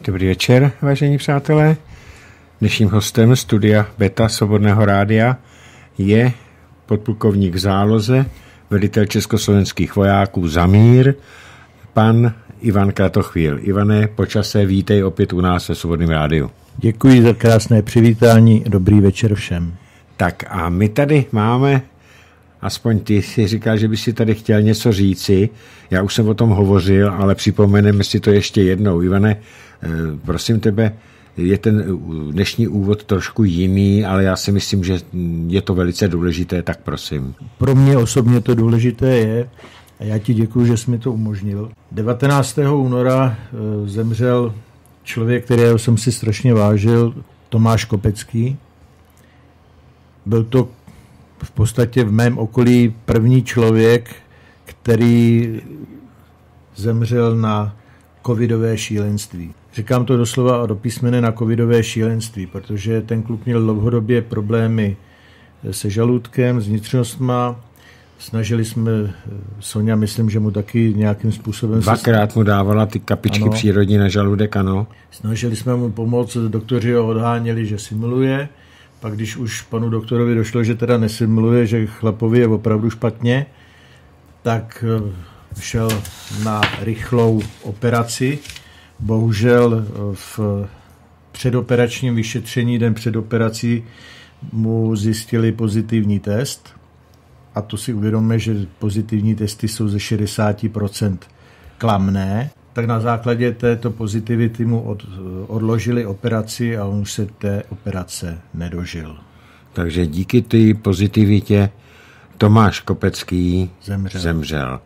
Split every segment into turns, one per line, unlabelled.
Dobrý večer, vážení přátelé. Dnešním hostem studia Beta Svobodného rádia je podplukovník záloze, velitel československých vojáků Zamír, pan Ivan Kratochvíl. Ivane, počasé vítej opět u nás ve Svobodném rádiu.
Děkuji za krásné přivítání. Dobrý večer všem.
Tak a my tady máme, aspoň ty si říkal, že by si tady chtěl něco říci. Já už jsem o tom hovořil, ale připomeneme si to ještě jednou. Ivane, eh, prosím tebe, je ten dnešní úvod trošku jiný, ale já si myslím, že je to velice důležité, tak prosím.
Pro mě osobně to důležité je, a já ti děkuji, že jsi mi to umožnil. 19. února eh, zemřel člověk, kterého jsem si strašně vážil, Tomáš Kopecký. Byl to v podstatě v mém okolí první člověk, který zemřel na covidové šílenství. Říkám to doslova a do písmene na covidové šílenství, protože ten kluk měl dlouhodobě problémy se žaludkem, s vnitřnostma, Snažili jsme, Sonja, myslím, že mu taky nějakým způsobem...
Dvakrát mu dávala ty kapičky ano. přírodní na žaludek, ano.
Snažili jsme mu pomoct, doktoři ho odháněli, že simuluje. Pak když už panu doktorovi došlo, že teda nesimuluje, že chlapovi je opravdu špatně, tak eh, šel na rychlou operaci. Bohužel eh, v předoperačním vyšetření, den před operací, mu zjistili pozitivní test a to si uvědomíme, že pozitivní testy jsou ze 60% klamné, tak na základě této pozitivity mu od, odložili operaci a on už se té operace nedožil.
Takže díky té pozitivitě Tomáš Kopecký zemřel. zemřel.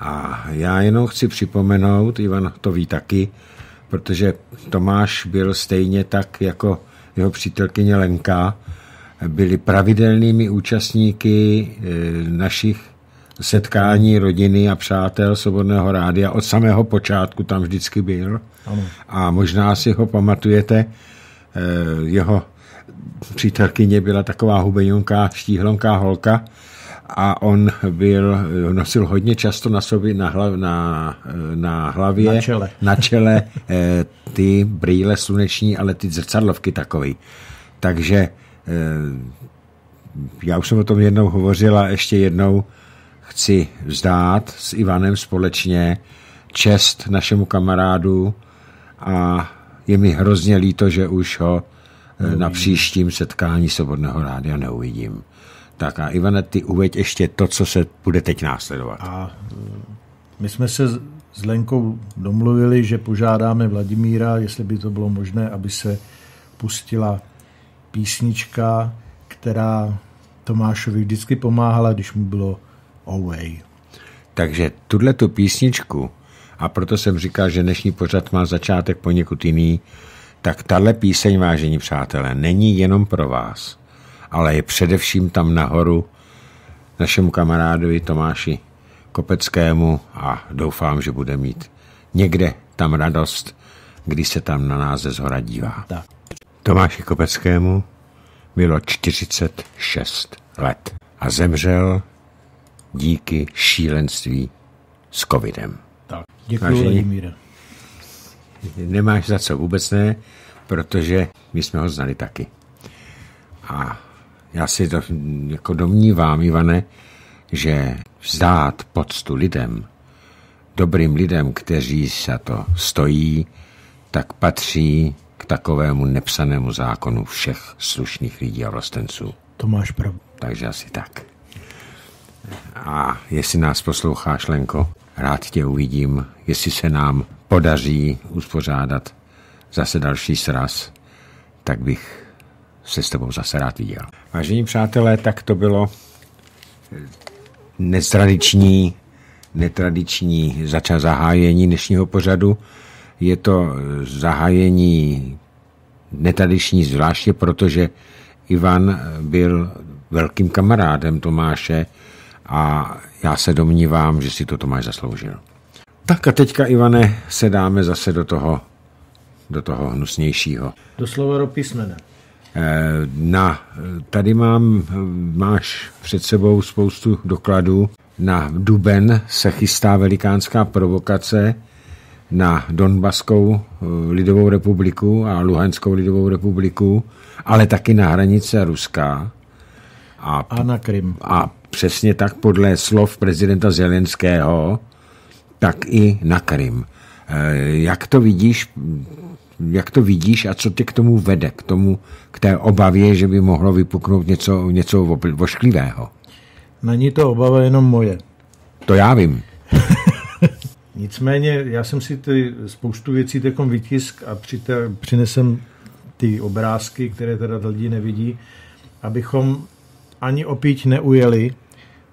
A já jenom chci připomenout, Ivan to ví taky, protože Tomáš byl stejně tak jako jeho přítelkyně Lenka, byli pravidelnými účastníky eh, našich setkání rodiny a přátel Svobodného rádia. Od samého počátku tam vždycky byl. Ano. A možná si ho pamatujete, eh, jeho přítelkyně byla taková hubenionká, štíhlonká holka a on byl, nosil hodně často na sobě, na, hlav, na, na hlavě,
na čele,
na čele eh, ty brýle sluneční, ale ty zrcadlovky takový. Takže Eh, já už jsem o tom jednou hovořil a ještě jednou chci vzdát s Ivanem společně čest našemu kamarádu a je mi hrozně líto, že už ho Neuvidím. Eh, na příštím setkání Svobodného rádia neuvidím. Tak a Ivane, ty uveď ještě to, co se bude teď následovat.
A eh, my jsme se s Lenkou domluvili, že požádáme Vladimíra, jestli by to bylo možné, aby se pustila písnička, která Tomášovi vždycky pomáhala, když mu bylo away.
Takže tuhle tu písničku, a proto jsem říkal, že dnešní pořad má začátek poněkud jiný, tak tahle píseň, vážení přátelé, není jenom pro vás, ale je především tam nahoru našemu kamarádovi Tomáši Kopeckému a doufám, že bude mít někde tam radost, když se tam na nás ze zhora dívá. Tak. Tomáši Kopeckému bylo 46 let a zemřel díky šílenství s covidem.
Tak, děkuji, Vladimíre.
Nemáš za co vůbec ne, protože my jsme ho znali taky. A já si to jako domnívám, Ivane, že vzdát poctu lidem, dobrým lidem, kteří se to stojí, tak patří k takovému nepsanému zákonu všech slušných lidí a vlastenců.
To máš pravdu.
Takže asi tak. A jestli nás posloucháš, Lenko, rád tě uvidím, jestli se nám podaří uspořádat zase další sraz, tak bych se s tebou zase rád viděl. Vážení přátelé, tak to bylo netradiční, netradiční začas zahájení dnešního pořadu. Je to zahájení netradiční zvláště, protože Ivan byl velkým kamarádem Tomáše a já se domnívám, že si to Tomáš zasloužil. Tak a teďka, Ivane, se dáme zase do toho, do toho hnusnějšího.
slova do písmene.
Eh, na, tady mám, máš před sebou spoustu dokladů. Na duben se chystá velikánská provokace na Donbaskou eh, lidovou republiku a Luhanskou lidovou republiku, ale taky na hranice Ruska.
A, a na Krym.
A přesně tak podle slov prezidenta Zelenského, tak i na Krym. Eh, jak to vidíš, jak to vidíš a co tě k tomu vede, k tomu, k té obavě, že by mohlo vypuknout něco, něco vošklivého?
Není to obava jenom moje.
To já vím.
Nicméně já jsem si ty spoustu věcí takom vytisk a přinesem ty obrázky, které teda lidi nevidí, abychom ani opět neujeli.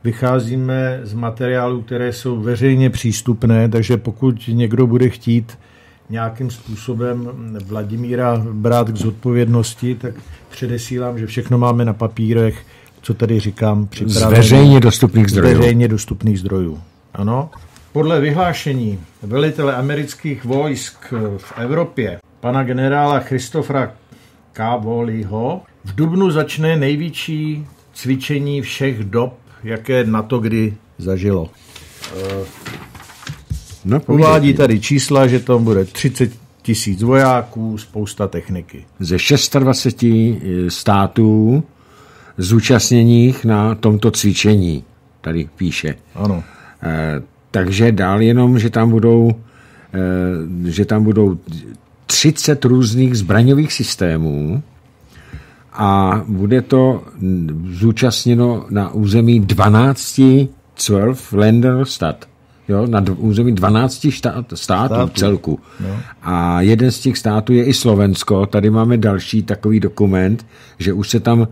Vycházíme z materiálů, které jsou veřejně přístupné, takže pokud někdo bude chtít nějakým způsobem Vladimíra brát k zodpovědnosti, tak předesílám, že všechno máme na papírech, co tady říkám,
připravené. Z veřejně dostupných zdrojů.
Z veřejně dostupných zdrojů. Ano. Podle vyhlášení velitele amerických vojsk v Evropě, pana generála Christofra Kavoliho, v Dubnu začne největší cvičení všech dob, jaké na to kdy zažilo. No, Uvádí tady čísla, že to bude 30 tisíc vojáků, spousta techniky.
Ze 26 eh, států zúčastněných na tomto cvičení, tady píše.
Ano.
E, takže dál jenom, že tam budou, e, že tam budou 30 různých zbraňových systémů a bude to zúčastněno na území 12 12 Länder stat jo, na území 12 štát, států, států celku. No. A jeden z těch států je i Slovensko. Tady máme další takový dokument, že už se tam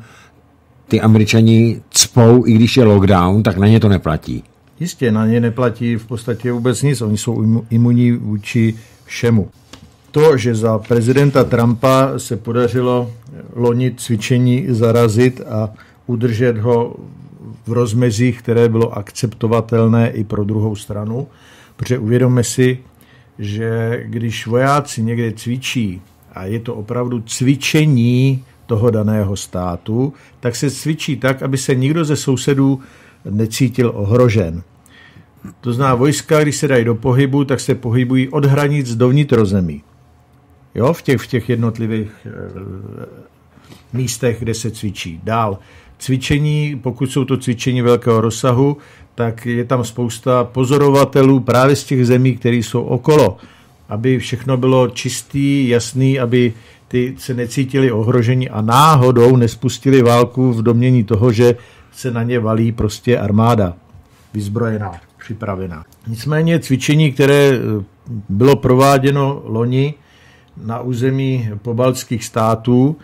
ty američani cpou, i když je lockdown, tak na ně to neplatí.
Jistě, na ně neplatí v podstatě vůbec nic. Oni jsou imunní vůči všemu. To, že za prezidenta Trumpa se podařilo loni cvičení zarazit a udržet ho v rozmezích, které bylo akceptovatelné i pro druhou stranu, protože uvědomme si, že když vojáci někde cvičí, a je to opravdu cvičení toho daného státu, tak se cvičí tak, aby se nikdo ze sousedů necítil ohrožen. To zná vojska, když se dají do pohybu, tak se pohybují od hranic do vnitrozemí. Jo, v těch, v těch jednotlivých e, místech, kde se cvičí. Dál cvičení, pokud jsou to cvičení velkého rozsahu, tak je tam spousta pozorovatelů právě z těch zemí, které jsou okolo, aby všechno bylo čistý, jasný, aby ty se necítili ohroženi a náhodou nespustili válku v domění toho, že se na ně valí prostě armáda vyzbrojená, připravená. Nicméně cvičení, které eh, bylo prováděno loni na území pobaltských států,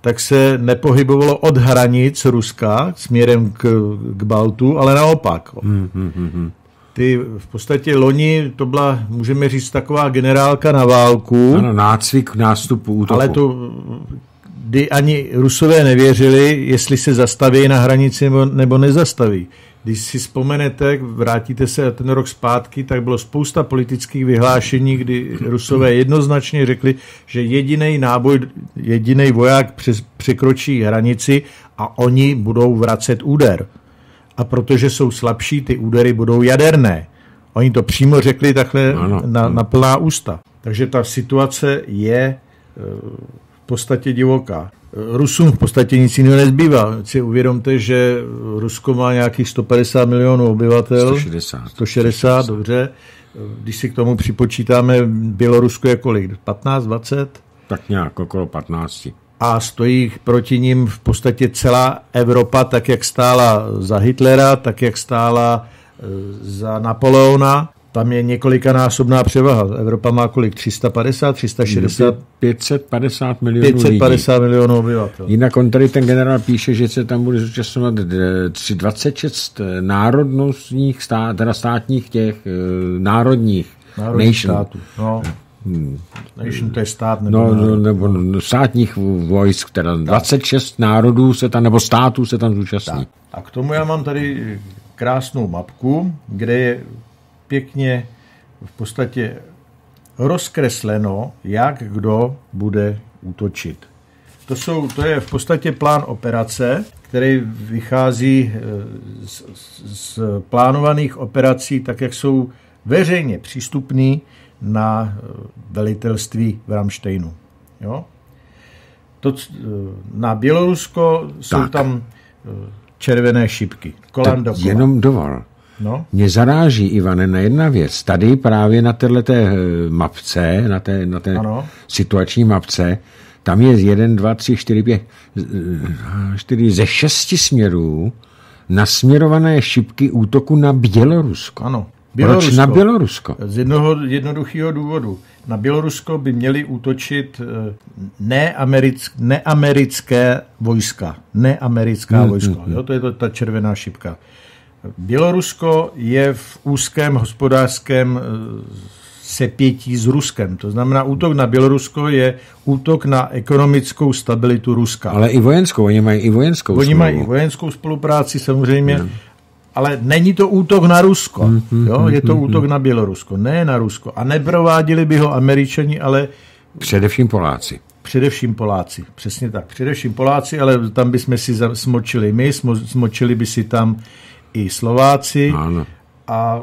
tak se nepohybovalo od hranic Ruska směrem k, k Baltu, ale naopak. Hmm, hmm, hmm, hmm. Ty v podstatě loni to byla, můžeme říct, taková generálka na válku.
Ano, nácvik nástupu útoku.
Ale to, kdy ani Rusové nevěřili, jestli se zastaví na hranici nebo, nebo nezastaví. Když si vzpomenete, vrátíte se ten rok zpátky, tak bylo spousta politických vyhlášení, kdy Rusové jednoznačně řekli, že jediný náboj, jediný voják přes, překročí hranici a oni budou vracet úder. A protože jsou slabší, ty údery budou jaderné. Oni to přímo řekli takhle ano. Na, na plná ústa. Takže ta situace je e, v podstatě divoká. Rusům v podstatě nic jiného nezbývá. Si uvědomte, že Rusko má nějakých 150 milionů obyvatel.
160.
160, dobře. Když si k tomu připočítáme, Bělorusko je kolik? 15, 20?
Tak nějak okolo 15.
A stojí proti ním v podstatě celá Evropa, tak jak stála za Hitlera, tak jak stála e, za Napoleona tam je několikanásobná převaha. Evropa má kolik? 350, 360?
550 milionů
550 lidí. milionů obyvatel.
Jinak on tady ten generál píše, že se tam bude zúčastňovat 26 národnostních stát, teda státních těch eh, národních
Národní nation. států. No. Hmm. Nation to je stát
nebo, no, no, nebo no, státních vojsk, teda tak. 26 národů se tam, nebo států se tam zúčastní. Tak.
A k tomu já mám tady krásnou mapku, kde je pěkně v podstatě rozkresleno, jak kdo bude útočit. To, jsou, to je v podstatě plán operace, který vychází eh, z, z plánovaných operací, tak jak jsou veřejně přístupný na velitelství v Ramštejnu. Jo? To, na Bělorusko jsou tak. tam červené šipky.
Kolem dokola. Jenom dovol.
No.
Mě zaráží, Ivane, na jedna věc. Tady právě na této mapce, na té, na té situační mapce, tam je jeden, dva, tři, čtyři, pět, čtyři ze šesti směrů nasměrované šipky útoku na Bělorusko.
Ano.
Bělorusko. Proč na Bělorusko?
Z jednoho jednoduchého důvodu. Na Bělorusko by měli útočit eh, neamerick, neamerické vojska. Neamerická hmm, vojska. Hmm, jo? To je to, ta červená šipka. Bělorusko je v úzkém hospodářském eh, sepětí s Ruskem. To znamená, útok na Bělorusko je útok na ekonomickou stabilitu Ruska.
Ale i vojenskou, oni mají i vojenskou
Oni mají i vojenskou spolupráci samozřejmě, hmm. ale není to útok na Rusko. Hmm, hmm, jo? Je to útok na Bělorusko, ne na Rusko. A neprovádili by ho američani, ale...
Především Poláci.
Především Poláci, přesně tak. Především Poláci, ale tam bychom si smočili my, smočili by si tam i Slováci.
Ano.
A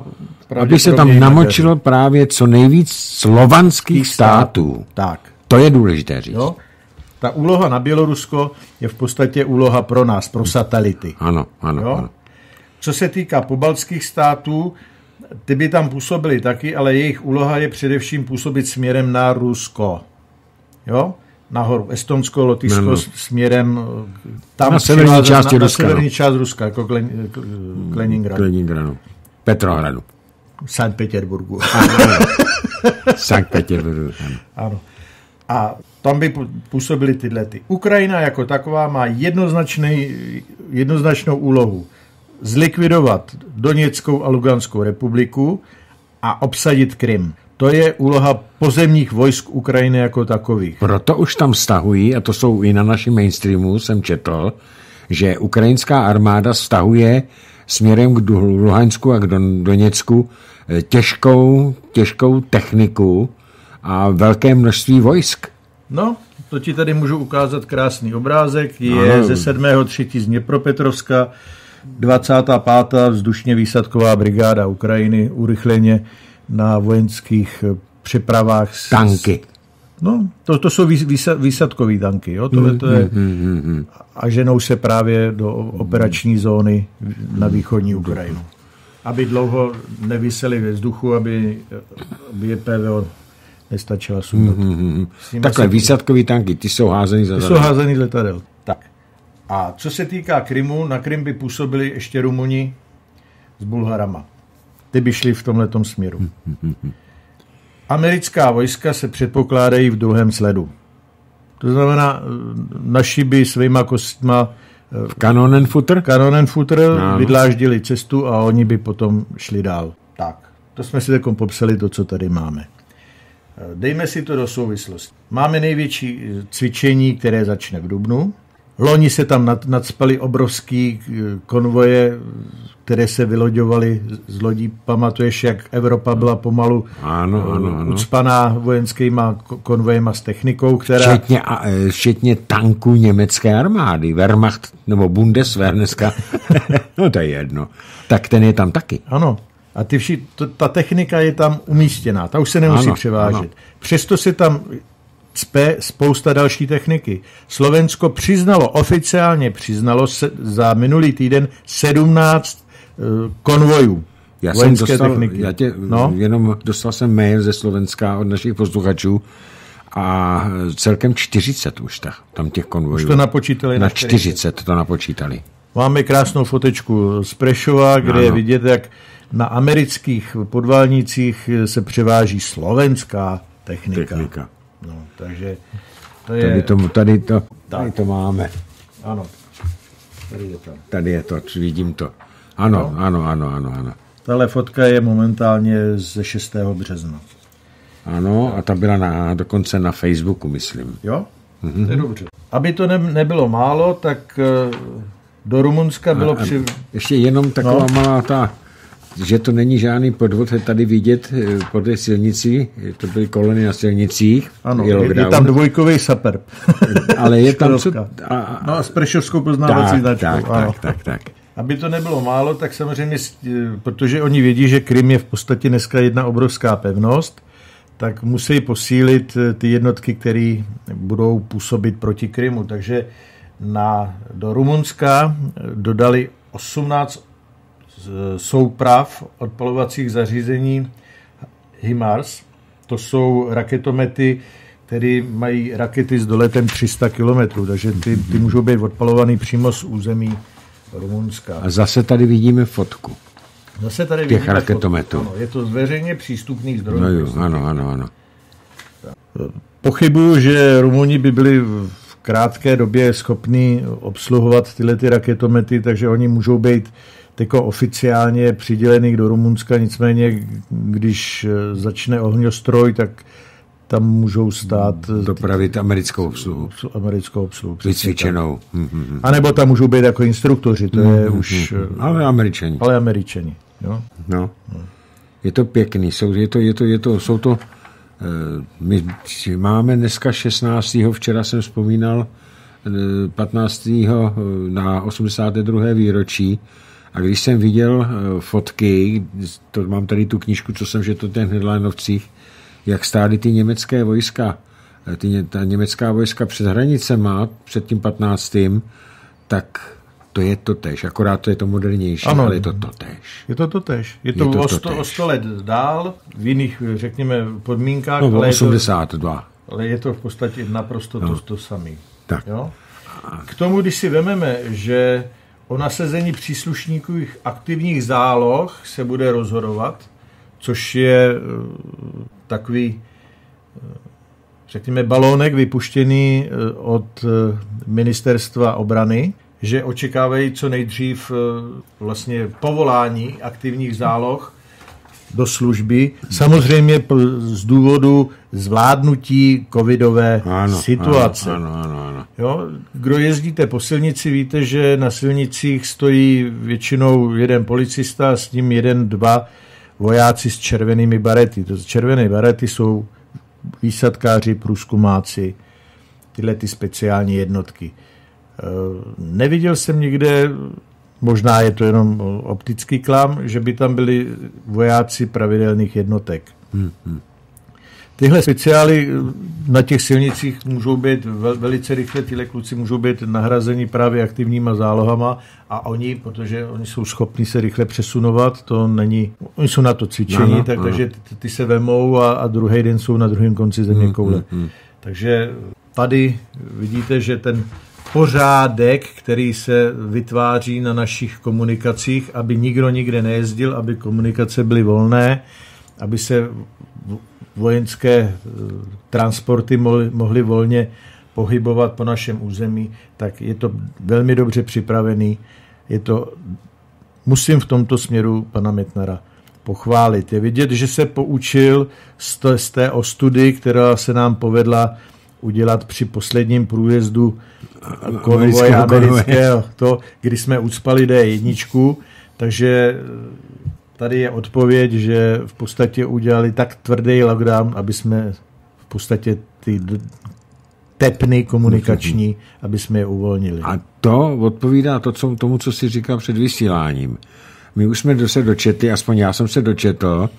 Aby se tam namočilo právě co nejvíc slovanských států.
států. Tak.
To je důležité říct.
Jo? Ta úloha na Bělorusko je v podstatě úloha pro nás, pro satelity.
Ano, ano,
jo?
ano.
Co se týká pobaltských států, ty by tam působily taky, ale jejich úloha je především působit směrem na Rusko. Jo? Nahoru Estonsko, Lotyšsko no, no. směrem
tam na severní části
na,
Ruska.
Na severní no. část Ruska, jako Klen, Kleningrad.
Kleningradu. Petrohradu.
Sankt Petersburgu.
Sankt Petersburgu, ano.
ano. A tam by působily tyhle ty. Ukrajina jako taková má jednoznačný, jednoznačnou úlohu zlikvidovat Doněckou a Luganskou republiku a obsadit Krym. To je úloha pozemních vojsk Ukrajiny jako takových.
Proto už tam stahují, a to jsou i na našem mainstreamu, jsem četl, že ukrajinská armáda stahuje směrem k Luhansku a k Doněcku eh, těžkou, těžkou techniku a velké množství vojsk.
No, to ti tady můžu ukázat krásný obrázek. Je ano. ze 7. třetí z Dněpropetrovska, 25. vzdušně výsadková brigáda Ukrajiny, urychleně na vojenských eh, přepravách.
Tanky.
No, to, to jsou výsadkové tanky. Jo? Tohle to je, mm, mm, mm, a ženou se právě do operační zóny na východní Ukrajinu. Aby dlouho nevysely ve vzduchu, aby, aby je PVO nestačila sundat. Mm,
Takhle, výsadkové tanky, ty jsou házený z
letadel. Ty jsou házený z letadel. Tak. A co se týká Krymu, na Krym by působili ještě Rumuni s Bulharama. Ty by šli v tomhle směru. Americká vojska se předpokládají v druhém sledu. To znamená, naši by svýma kostma
v Kanonenfutter?
Kanonenfutter no. vydláždili cestu a oni by potom šli dál. Tak, to jsme si takom popsali to, co tady máme. Dejme si to do souvislosti. Máme největší cvičení, které začne v Dubnu. Loni se tam nad, nadspaly obrovský eh, konvoje, které se vyloďovaly z lodí. Pamatuješ, jak Evropa byla pomalu
ano, ano,
eh, ano. ucpaná vojenskýma konvojema s technikou, která...
Včetně, eh, včetně tanků německé armády, Wehrmacht nebo Bundeswehr dneska, no to je jedno, tak ten je tam taky.
Ano, a ty vši, to, ta technika je tam umístěná, ta už se nemusí ano, převážet. Ano. Přesto se tam cpe spousta další techniky. Slovensko přiznalo, oficiálně přiznalo se, za minulý týden 17 uh, eh, konvojů.
Já jsem dostal, techniky. Já tě, no? jenom dostal jsem mail ze Slovenska od našich posluchačů a celkem 40 už tak, tam těch konvojů. Už
to napočítali
na 40. 40 to napočítali.
Máme krásnou fotečku z Prešova, kde ano. je vidět, jak na amerických podválnicích se převáží slovenská technika. technika. No, takže
to je... Tady to, tady to, tady to máme.
Ano. Tady je to.
Tady je to, vidím to. Ano, no. ano, ano, ano, ano.
Tahle fotka je momentálně ze 6. března.
Ano, a ta byla na, dokonce na Facebooku, myslím.
Jo? Mm-hmm. To je dobře. Aby to ne, nebylo málo, tak eh, do Rumunska bylo a, při...
Ještě jenom taková no. malá ta že to není žádný podvod, je tady vidět eh, po té silnici, to byly kolony na silnicích.
Ano, je, je tam dvojkový saper.
Ale je tam co...
A, a, no a s prešovskou poznávací
značkou. Tak, tak, tak, tak.
Aby to nebylo málo, tak samozřejmě, protože oni vědí, že Krym je v podstatě dneska jedna obrovská pevnost, tak musí posílit ty jednotky, které budou působit proti Krymu. Takže na, do Rumunska dodali 18 souprav odpalovacích zařízení HIMARS. To jsou raketomety, které mají rakety s doletem 300 km, takže ty, ty můžou být odpalovaný přímo z území Rumunska.
A zase tady vidíme fotku.
Zase tady
těch raketometů.
Ano, je to z veřejně přístupných zdrojů.
No jo, ano, ano, ano.
Pochybuju, že Rumuni by byli v krátké době schopni obsluhovat tyhle ty raketomety, takže oni můžou být jako oficiálně přidělený do Rumunska, nicméně když začne ohňostroj, tak tam můžou stát...
Dopravit americkou obsluhu.
Americkou obsluhu.
Vycvičenou.
A nebo tam můžou být jako instruktoři, to je mm-hmm. už...
Ale američani.
Ale američani, jo.
No. Je to pěkný, jsou, je to, je to, je to, jsou to... Eh, my máme dneska 16. včera jsem vzpomínal 15. Eh, na 82. výročí a když jsem viděl eh, fotky, to mám tady tu knížku, co jsem, že to ten Hedlánovcích, jak stály ty německé vojska, eh, ty, ta německá vojska před hranicema, před tím 15. tak to je to tež, akorát to je to modernější, ano, ale je to to tež.
Je to to tež. Je to, je to o, sto, o 100 let dál, v jiných, řekněme, podmínkách.
No, ale 82.
Je to, ale je to v podstatě naprosto no. to, to samé.
Tak.
Jo? K tomu, když si vememe, že o nasazení příslušníků aktivních záloh se bude rozhodovat, což je eh, takový, eh, řekněme, balónek vypuštěný eh, od ministerstva obrany, že očekávají co nejdřív vlastně povolání aktivních záloh do služby. Samozřejmě z důvodu zvládnutí covidové ano, situace.
Ano, ano, ano.
Jo? Kdo jezdíte po silnici, víte, že na silnicích stojí většinou jeden policista a s ním jeden, dva vojáci s červenými barety. To červené barety jsou výsadkáři, průzkumáci, tyhle ty speciální jednotky. E, neviděl jsem nikde Možná je to jenom optický klam, že by tam byli vojáci pravidelných jednotek. Hmm, hmm. Tyhle speciály na těch silnicích můžou být vel, velice rychle, tyhle kluci můžou být nahrazeni právě aktivníma zálohama a oni, protože oni jsou schopni se rychle přesunovat, to není, oni jsou na to cvičení, ano, tak, ano. takže ty, ty se vemou a, a druhý den jsou na druhém konci země hmm, koule. Hmm, hmm. Takže tady vidíte, že ten pořádek, který se vytváří na našich komunikacích, aby nikdo nikde nejezdil, aby komunikace byly volné, aby se vojenské eh, transporty mohly, mohly volně pohybovat po našem území, tak je to velmi dobře připravený. Je to, musím v tomto směru pana Metnara pochválit. Je vidět, že se poučil z té, z té ostudy, která se nám povedla udělat při posledním průjezdu konvoje amerického, to, kdy jsme ucpali D1, takže tady je odpověď, že v podstatě udělali tak tvrdý lockdown, aby jsme v podstatě ty tepny komunikační, aby jsme je uvolnili.
A to odpovídá to, co, tomu, co si říkal před vysíláním. My už jsme se dočetli, aspoň já jsem se dočetl,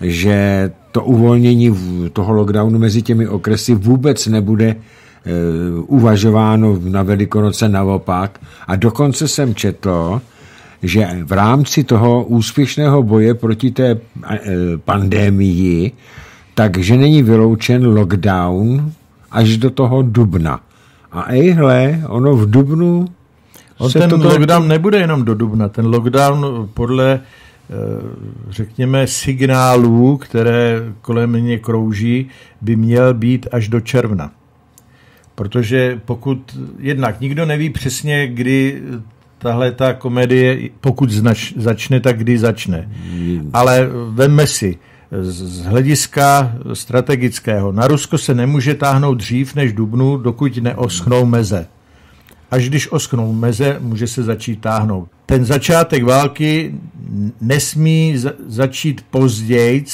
že to uvolnění toho lockdownu mezi těmi okresy vůbec nebude e, uvažováno na Velikonoce naopak. A dokonce jsem četl, že v rámci toho úspěšného boje proti té e, pandémii, takže není vyloučen lockdown až do toho dubna. A ejhle, ono v dubnu
On ten to lockdown nebude jenom do dubna. Ten lockdown podle Eh, řekněme, signálů, které kolem mě krouží, by měl být až do června. Protože pokud jednak nikdo neví přesně, kdy tahle ta komedie, pokud znač, začne, tak kdy začne. Ale vemme si, z hlediska strategického, na Rusko se nemůže táhnout dřív než dubnu, dokud neoschnou meze. Až když oschnou meze, může se začít táhnout. Ten začátek války nesmí začít později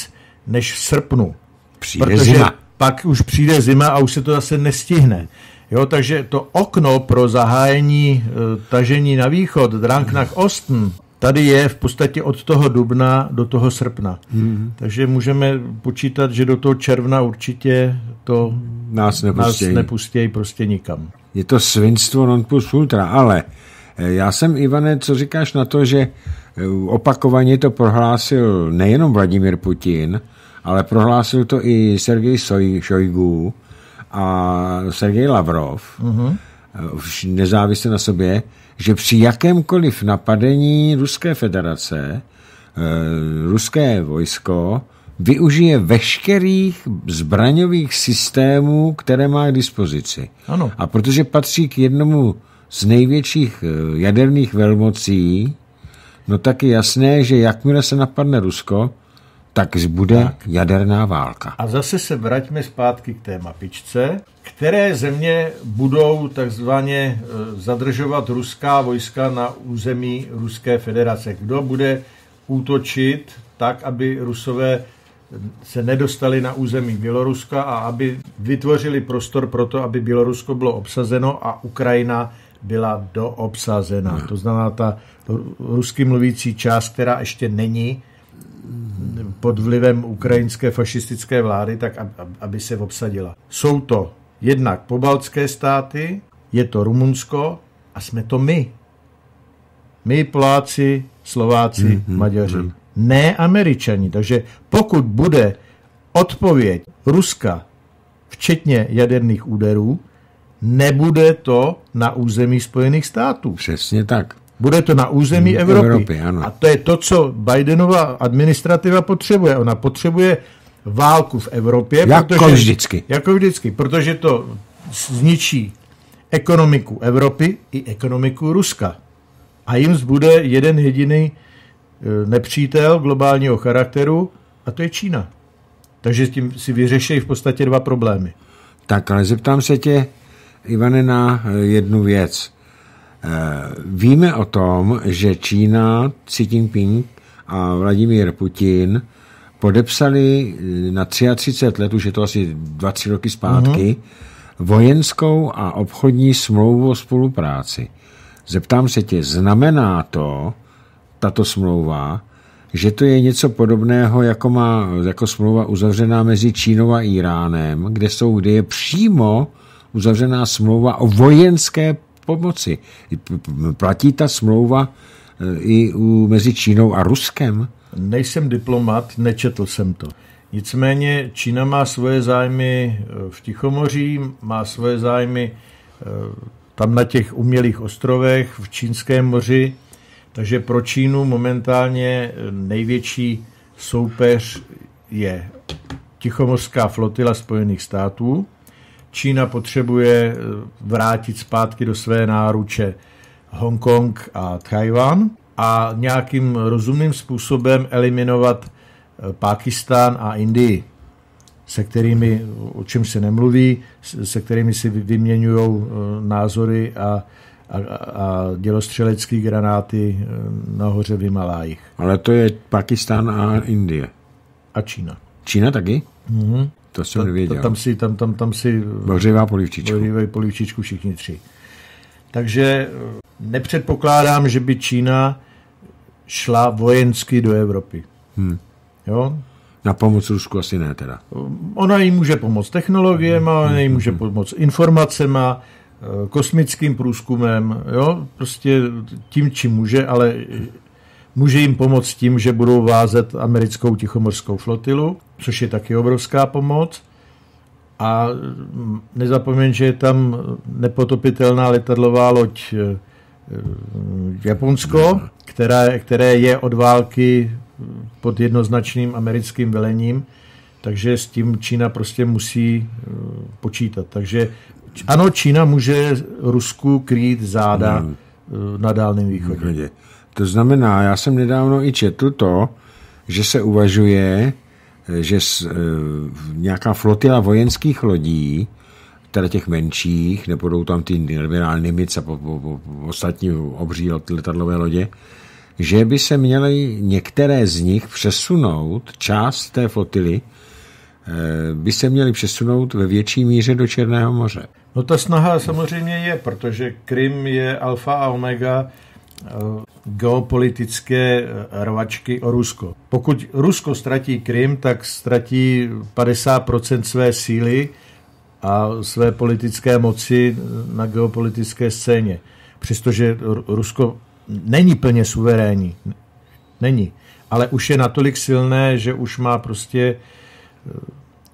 než v srpnu.
Přijde protože zima.
pak už přijde zima a už se to zase nestihne. Jo, takže to okno pro zahájení e, tažení na východ, Drang nach Osten, tady je v podstatě od toho dubna do toho srpna. Hmm. Takže můžeme počítat, že do toho června určitě to
nás nepustějí,
nás nepustějí prostě nikam.
Je to svinstvo non plus ultra, ale eh, já jsem, Ivane, co říkáš na to, že eh, opakovaně to prohlásil nejenom Vladimír Putin, ale prohlásil to i Sergej Šojgu a Sergej Lavrov, uh-huh. nezávisle na sobě, že při jakémkoliv napadení Ruské federace ruské vojsko využije veškerých zbraňových systémů, které má k dispozici.
Ano.
A protože patří k jednomu z největších eh, jaderných velmocí, no tak je jasné, že jakmile se napadne Rusko, tak bude tak. jaderná válka.
A zase se vraťme zpátky k té mapičce. Které země budou takzvaně eh, zadržovat ruská vojska na území Ruské federace? Kdo bude útočit tak, aby Rusové se nedostali na území Běloruska a aby vytvořili prostor pro to, aby Bělorusko bylo obsazeno a Ukrajina byla doobsazena. No. To znamená ta rusky mluvící část, která ještě není pod vlivem ukrajinské fašistické vlády, tak aby se obsadila. Jsou to jednak pobaltské státy, je to Rumunsko a jsme to my. My Poláci, Slováci, mm-hmm. Maďaři. Mm-hmm ne američani. Takže pokud bude odpověď Ruska, včetně jaderných úderů, nebude to na území Spojených států.
Přesně tak.
Bude to na území Evropy. Evropy ano. A to je to, co Bidenova administrativa potřebuje. Ona potřebuje válku v Evropě.
Jako protože, vždycky.
Jako vždycky, protože to zničí ekonomiku Evropy i ekonomiku Ruska. A jim zbude jeden jediný E, nepřítel globálního charakteru a to je Čína. Takže s tím si vyřeší v podstatě dva problémy.
Tak, ale zeptám se tě, Ivane, na e, jednu věc. E, víme o tom, že Čína, Xi Jinping a Vladimír Putin podepsali na 33 let, už je to asi 2-3 roky zpátky, uh-huh. vojenskou a obchodní smlouvu o spolupráci. Zeptám se tě, znamená to, tato smlouva, že to je něco podobného, jako, má, jako smlouva uzavřená mezi Čínou a Iránem, kde, jsou, kde je přímo uzavřená smlouva o vojenské pomoci. Platí ta smlouva e, i u, mezi Čínou a Ruskem?
Nejsem diplomat, nečetl jsem to. Nicméně Čína má svoje zájmy e, v Tichomoří, má svoje zájmy e, tam na těch umělých ostrovech v Čínském moři takže pro Čínu momentálně největší soupeř je Tichomorská flotila Spojených států. Čína potřebuje eh, vrátit zpátky do své náruče Hongkong a Taiwan a nějakým rozumným způsobem eliminovat eh, Pákistán a Indii, se kterými, o čem se nemluví, se kterými si vyměňují eh, názory a a, a dělostřelecké granáty nahoře v Himalájích.
Ale to je Pakistán a Indie.
A Čína.
Čína taky? Mm-hmm. To jsem nevěděl.
Tam si, tam, tam, tam si
Bořivá polivčičku.
Bořivají polivčičku všichni tři. Takže eh, nepředpokládám, že by Čína šla vojensky do Evropy. Hmm. Jo?
Na pomoc Rusku asi ne teda.
Ona jí může pomoct technologiemi, ona jí může pomoct informacema, Eh, kosmickým průzkumem, jo, prostě tím, čím může, ale může jim pomoct tím, že budou vázet americkou tichomorskou flotilu, což je taky obrovská pomoc. A nezapomeň, že je tam nepotopitelná letadlová loď eh, eh, Japonsko, která, které je od války pod jednoznačným americkým velením, takže s tím Čína prostě musí počítat. Takže ano, Čína může Rusku krýt záda hmm. na Dálném východě.
To znamená, já jsem nedávno i četl to, že se uvažuje, že s, e, nějaká flotila vojenských lodí, teda těch menších, nebudou tam ty admirál Nimitz a po, po, po, ostatní obří letadlové lodě, že by se měly některé z nich přesunout, část té flotily, e, by se měly přesunout ve větší míře do Černého moře.
No ta snaha samozřejmě je, protože Krym je alfa a omega geopolitické rvačky o Rusko. Pokud Rusko ztratí Krym, tak ztratí 50% své síly a své politické moci na geopolitické scéně. Přestože Rusko není plně suverénní. Není. Ale už je natolik silné, že už má prostě,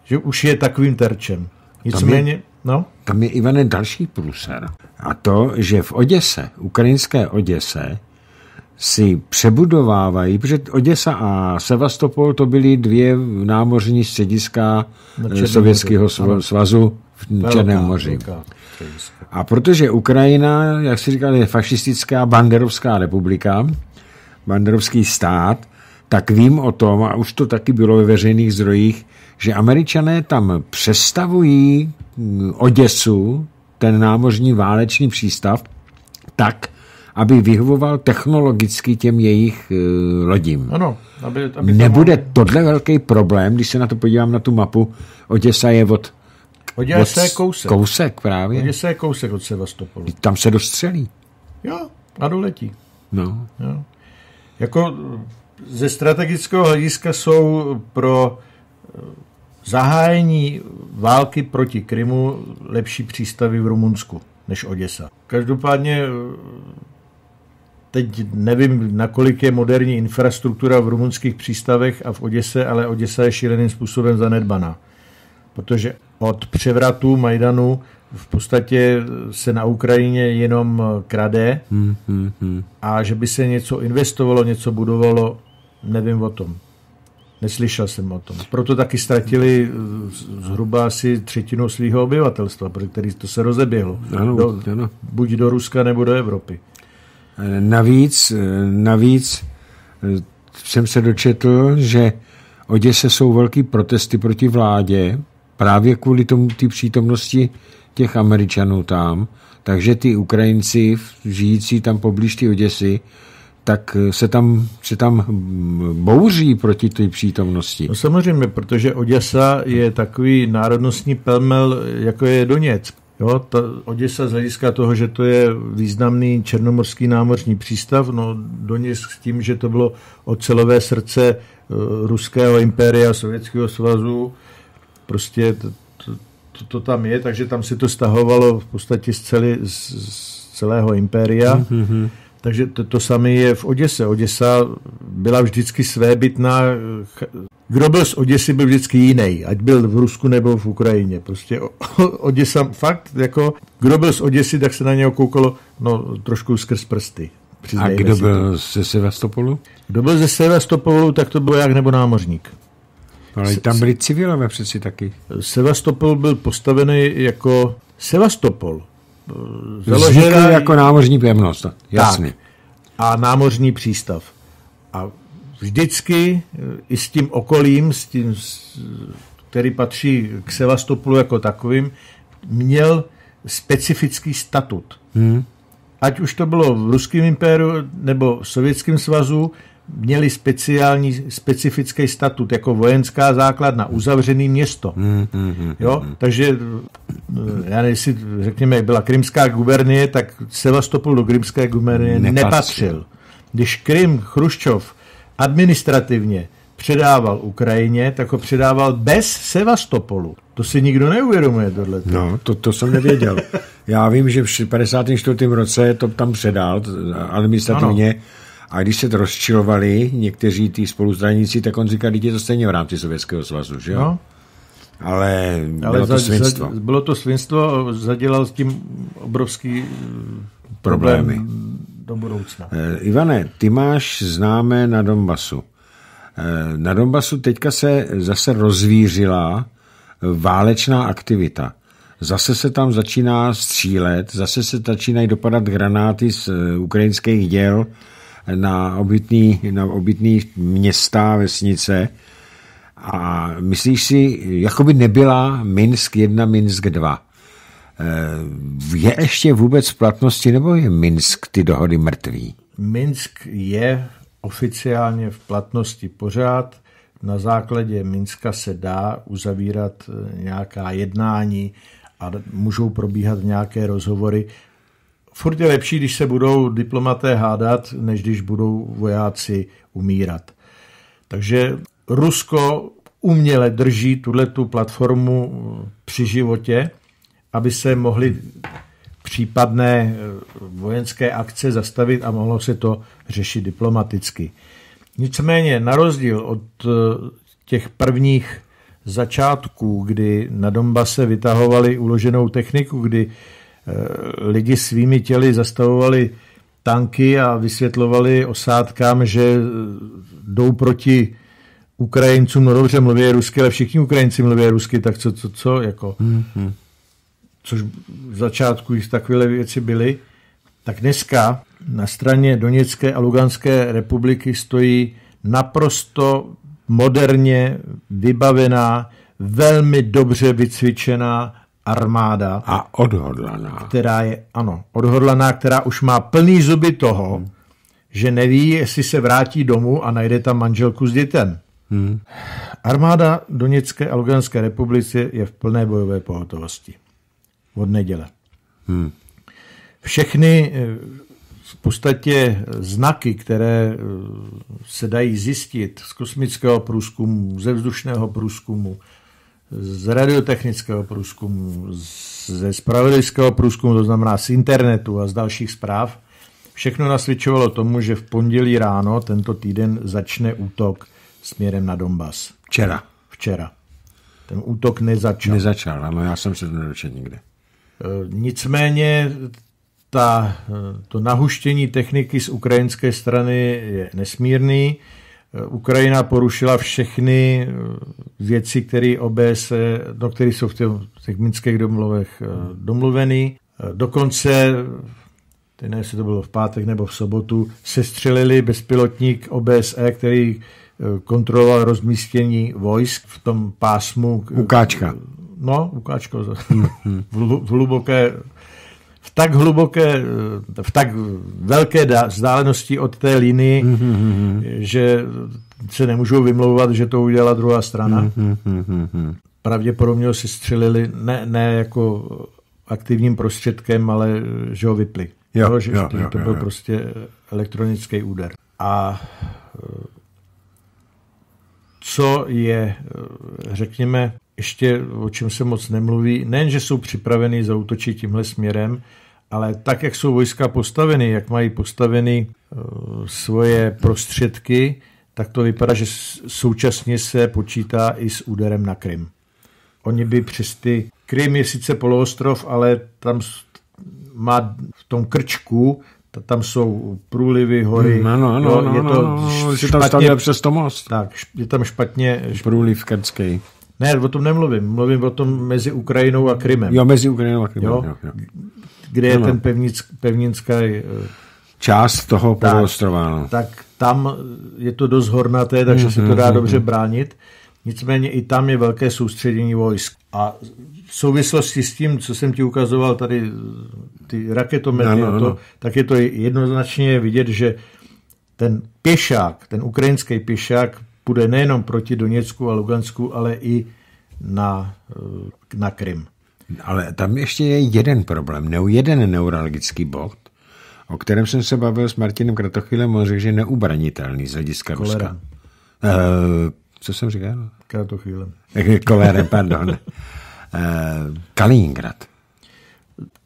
že už je takovým terčem. Nicméně, no?
Tam je, Ivane, další průser. A to, že v Oděse, ukrajinské Oděse, si přebudovávají, protože Oděsa a Sevastopol to byly dvě námořní střediska eh, Sovětského svazu v Černém moři. A protože Ukrajina, jak si říkal, je fašistická banderovská republika, banderovský stát, tak vím o tom, a už to taky bylo ve veřejných zdrojích, že američané tam přestavují mm, Oděsu, ten námořní válečný přístav, tak, aby vyhovoval technologicky těm jejich uh, lodím.
Ano,
aby, aby Nebude mohli... tohle velký problém, když se na to podívám na tu mapu. Oděsa je od
Oděsa je kousek.
Kousek právě.
Oděsa je kousek od Sevastopolu.
Tam se dostřelí.
Jo, a doletí.
No.
Jo. Jako ze strategického hlediska jsou pro eh, zahájení války proti Krymu lepší přístavy v Rumunsku než Oděsa. Každopádně eh, teď nevím, nakolik je moderní infrastruktura v rumunských přístavech a v Oděse, ale Oděsa je šíleným způsobem zanedbaná. Protože od převratu Majdanu v podstatě se na Ukrajině jenom krade hmm, hmm, hmm. a že by se něco investovalo, něco budovalo, nevím o tom. Neslyšel jsem o tom. Proto taky ztratili zhruba asi třetinu svého obyvatelstva, pro který to se rozeběhlo.
Ano, do, ano.
Buď do Ruska, nebo do Evropy.
Navíc, navíc jsem se dočetl, že Oděse jsou velký protesty proti vládě, právě kvůli tomu ty přítomnosti těch Američanů tam, takže ty Ukrajinci žijící tam poblíž ty Oděsy, tak se tam, se tam bouří proti té přítomnosti.
No samozřejmě, protože Oděsa je takový národnostní pelmel, jako je Doněck. Jo, ta Oděsa z hlediska toho, že to je významný černomorský námořní přístav, no Doněck s tím, že to bylo ocelové srdce eh, ruského impéria, Sovětského svazu, prostě to, to, to, to tam je, takže tam se to stahovalo v podstatě z, celý, z, z celého impéria. Mm-hmm. Takže to, to samé je v Oděse. Oděsa byla vždycky svébytná. Kdo byl z Oděsy, byl vždycky jiný, ať byl v Rusku nebo v Ukrajině. Prostě Oděsa, fakt, jako, kdo byl z Oděsy, tak se na něho koukalo no, trošku skrz prsty.
A kdo byl to. ze Sevastopolu?
Kdo byl ze Sevastopolu, tak to byl jak nebo námořník.
Ale tam byli civilové přeci taky.
Sevastopol byl postavený jako Sevastopol.
Založený jako námořní pevnost, jasně. Tak.
A námořní přístav. A vždycky i s tím okolím, s tím, který patří k Sevastopolu jako takovým, měl specifický statut. Hmm. Ať už to bylo v Ruském impériu nebo v Sovětském svazu, měli speciální, specifický statut jako vojenská základna, uzavřený město. Mm, mm, mm, jo? Mm. Takže, já nevím, jestli řekněme, jak byla krymská gubernie, tak Sevastopol do krymské gubernie nepatřil. nepatřil. Když Krym Chruščov administrativně předával Ukrajině, tak ho předával bez Sevastopolu. To si nikdo neuvědomuje, tohle.
No, to, to jsem nevěděl. Já vím, že v 54. roce to tam předal administrativně, ano a když se to rozčilovali někteří ty spolustraníci, tak on říkal, že je to stejně v rámci Sovětského svazu, že jo? No. Ale, Ale bylo za, to svinstvo.
Za, bylo to svinstvo, zadělal s tím obrovský problémy problém do budoucna.
Eh, Ivane, ty máš známé na Donbasu. Eh, na Donbasu teďka se zase rozvířila válečná aktivita. Zase se tam začíná střílet, zase se začínají dopadat granáty z eh, ukrajinských děl na obytný, na obytný města, vesnice. A myslíš si, jako by nebyla Minsk 1, Minsk 2. Eh, je ještě vůbec v platnosti, nebo je Minsk ty dohody mrtvý?
Minsk je oficiálně v platnosti pořád. Na základě Minska se dá uzavírat eh, nějaká jednání a můžou probíhat nějaké rozhovory furt je lepší, když se budou diplomaté hádat, než když budou vojáci umírat. Takže Rusko uměle drží tuhle tu platformu při životě, aby se mohly případné vojenské akce zastavit a mohlo se to řešit diplomaticky. Nicméně, na rozdíl od těch prvních začátků, kdy na Donbase vytahovali uloženou techniku, kdy eh, lidi svými těly zastavovali tanky a vysvětlovali osádkám, že eh, jdou proti Ukrajincům, no dobře, mluví rusky, ale všichni Ukrajinci mluví rusky, tak co, co, co, jako. Mm-hmm. Což v začátku jich takové věci byly. Tak dneska na straně Doněcké a Luganské republiky stojí naprosto moderně vybavená, velmi dobře vycvičená armáda.
A odhodlaná.
Která je, ano, odhodlaná, která už má plný zuby toho, hmm. že neví, jestli se vrátí domů a najde tam manželku s dětem. Hmm. Armáda Doněcké a Luganské republiky je v plné bojové pohotovosti. Od neděle. Hmm. Všechny eh, v podstatě znaky, které eh, se dají zjistit z kosmického průzkumu, ze vzdušného průzkumu, z radiotechnického průzkumu, ze spravodajského průzkumu, to znamená z internetu a z dalších zpráv, všechno nasvědčovalo tomu, že v pondělí ráno tento týden začne útok směrem na Donbass.
Včera.
Včera. Ten útok nezačal.
Nezačal, ano, já jsem se to nedočetl nikde.
Nicméně ta, to nahuštění techniky z ukrajinské strany je nesmírný. Ukrajina porušila všechny věci, které OBS, no, které jsou v těch, minských domluvech domluveny. Dokonce, teď nevím, jestli to bylo v pátek nebo v sobotu, se střelili bezpilotník OBSE, který kontroloval rozmístění vojsk v tom pásmu.
Ukáčka.
No, ukáčko. v hluboké v tak hluboké, v tak velké vzdálenosti od té linii, mm-hmm. že se nemůžou vymlouvat, že to udělala druhá strana. Mm-hmm. Pravděpodobně si střelili ne, ne jako aktivním prostředkem, ale že ho vypli. Jo, jo, že jo, to jo, byl jo. prostě elektronický úder. A co je, řekněme, ještě o čem se moc nemluví, nejen, že jsou připraveni zautočit tímhle směrem, ale tak, jak jsou vojska postaveny, jak mají postaveny uh, svoje prostředky, tak to vypadá, že současně se počítá i s úderem na Krym. Oni by přes ty... Krym je sice poloostrov, ale tam má v tom krčku tam jsou průlivy, hory.
Hmm, ano, ano, jo, je to ano, špatně, tam přes to most.
Tak, je tam špatně...
Průliv Kercký.
Ne, o tom nemluvím. Mluvím o tom mezi Ukrajinou a Krymem.
Jo, mezi Ukrajinou a Krymem. Jo? Jo, jo.
Kde je ten pevnic, pevninský... Eh,
Část toho poloostrova.
Tak, tak tam je to dost hornaté, takže mm, se to dá mm, dobře bránit. Nicméně i tam je velké soustředění vojsk. A v souvislosti s tím, co jsem ti ukazoval tady, ty raketomety, ano, ano. To, tak je to jednoznačně vidět, že ten pěšák, ten ukrajinský pěšák půjde nejenom proti Doněcku a Lugansku, ale i na, eh, na Krym.
Ale tam ještě je jeden problém, ne jeden neurologický bod, o kterém jsem se bavil s Martinem Kratochylem, on řekl, že neubranitelný z hlediska Kolera. Ruska. Uh, co jsem říkal?
Kratochylem.
Kolerem, pardon. uh, Kaliningrad.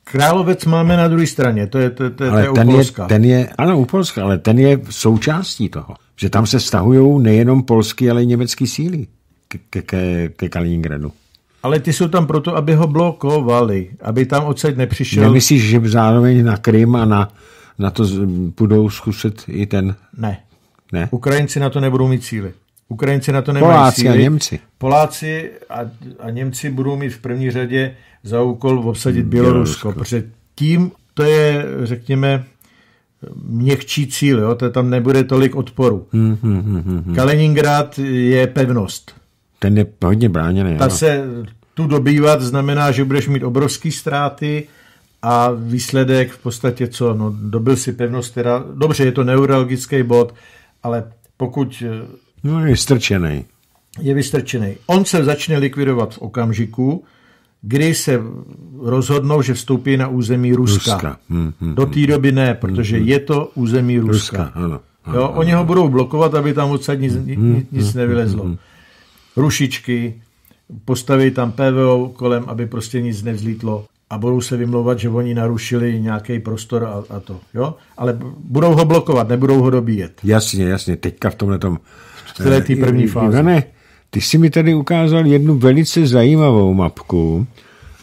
Královec máme na druhé straně, to je, to, to, ale to je
ten
u Polska.
Je, ten je, ano, u Polska, ale ten je součástí toho. Že tam se stahují nejenom polský, ale i německý síly ke, ke, ke Kaliningradu.
Ale ty jsou tam proto, aby ho blokovali, aby tam odsaď nepřišel.
Nemyslíš, že zároveň na Krym a na, na to budou zkusit i ten...
Ne. ne. Ukrajinci na to nebudou mít síly. Ukrajinci na to
nemají Poláci síly. a Němci.
Poláci a, a Němci budou mít v první řadě za úkol obsadit Bělorusko, Bělorusko. protože tím to je, řekněme, měkčí cíl, jo? To tam nebude tolik odporu. Hmm, hmm, hmm, hmm. Kaliningrad je pevnost.
Ten je hodně bráněný.
Ta se tu dobývat znamená, že budeš mít obrovské ztráty a výsledek v podstatě co? No, dobil si pevnost, která, dobře, je to neurologický bod, ale pokud...
No je vystrčený.
Je vystrčený. On se začne likvidovat v okamžiku, kdy se rozhodnou, že vstoupí na území Ruska. Ruska. Hmm, hmm, Do té doby ne, protože hmm, je to území Ruska. Ruska ano, ano, jo, oni ho budou blokovat, aby tam odsaď nic, nic, nic nevylezlo. Rušičky, postaví tam PVO kolem, aby prostě nic nevzlítlo a budou se vymlouvat, že oni narušili nějaký prostor a, a to, jo? Ale budou ho blokovat, nebudou ho dobíjet.
Jasně, jasně, teďka v tomhle tom...
V té eh, první fázi. Ivane,
ty jsi mi tady ukázal jednu velice zajímavou mapku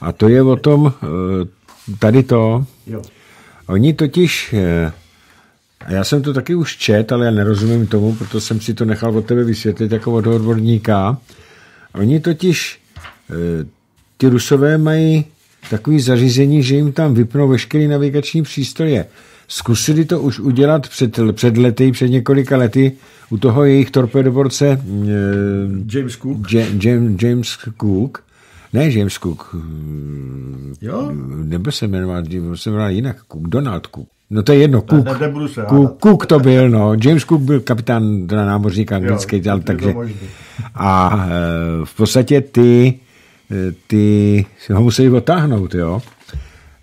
a to je o tom, eh, tady to. Jo. Oni totiž, eh, a já jsem to taky už čet, ale já nerozumím tomu, proto jsem si to nechal od tebe vysvětlit jako od odborníka. Oni totiž, ty rusové mají takový zařízení, že jim tam vypnou veškerý navigační přístroje. Zkusili to už udělat před, před lety, před několika lety u toho jejich torpedoborce
eh, James Cook.
James, James Cook. Ne James Cook.
Jo?
Nebyl se jmenoval, se jmenoval jinak. Cook, Donald Cook. No to je jedno, Cook.
Ne, nebudu se
Cook, Cook to byl, no. James Cook byl kapitán teda námořník anglický, jo, takže... A eh, v podstatě ty ty ho museli otáhnout, jo.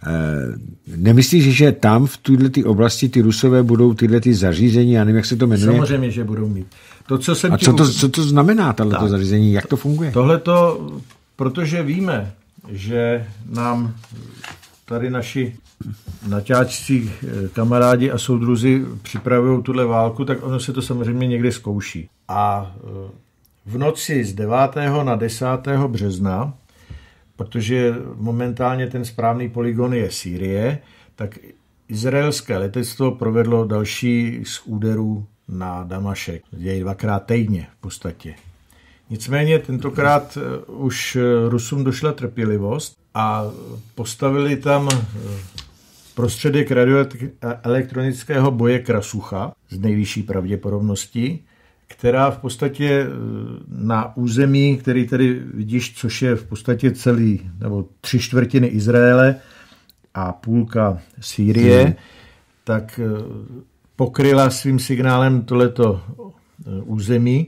Eh, nemyslíš, že tam v této oblasti ty rusové budou tyhle ty zařízení, já nevím, jak se to jmenuje?
Samozřejmě, že budou mít.
To, co jsem A co, to, co to znamená, tohle zařízení? Jak to funguje?
Tohle to, protože víme, že nám tady naši naťáčci, eh, kamarádi a soudruzi připravují tuhle válku, tak ono se to samozřejmě někde zkouší. A eh, v noci z 9. na 10. března, protože momentálně ten správný poligon je Sýrie, tak izraelské letectvo provedlo další z úderů na Damašek. Dějí dvakrát týdně v podstatě. Nicméně tentokrát eh, už eh, Rusům došla trpělivost a postavili tam eh, prostředek radioelektronického boje Krasucha z nejvyšší pravděpodobností, která v podstatě eh, na území, který tady vidíš, což je v podstatě celý, nebo tři čtvrtiny Izraele a půlka Sýrie, hmm. tak eh, pokryla svým signálem tohleto eh, území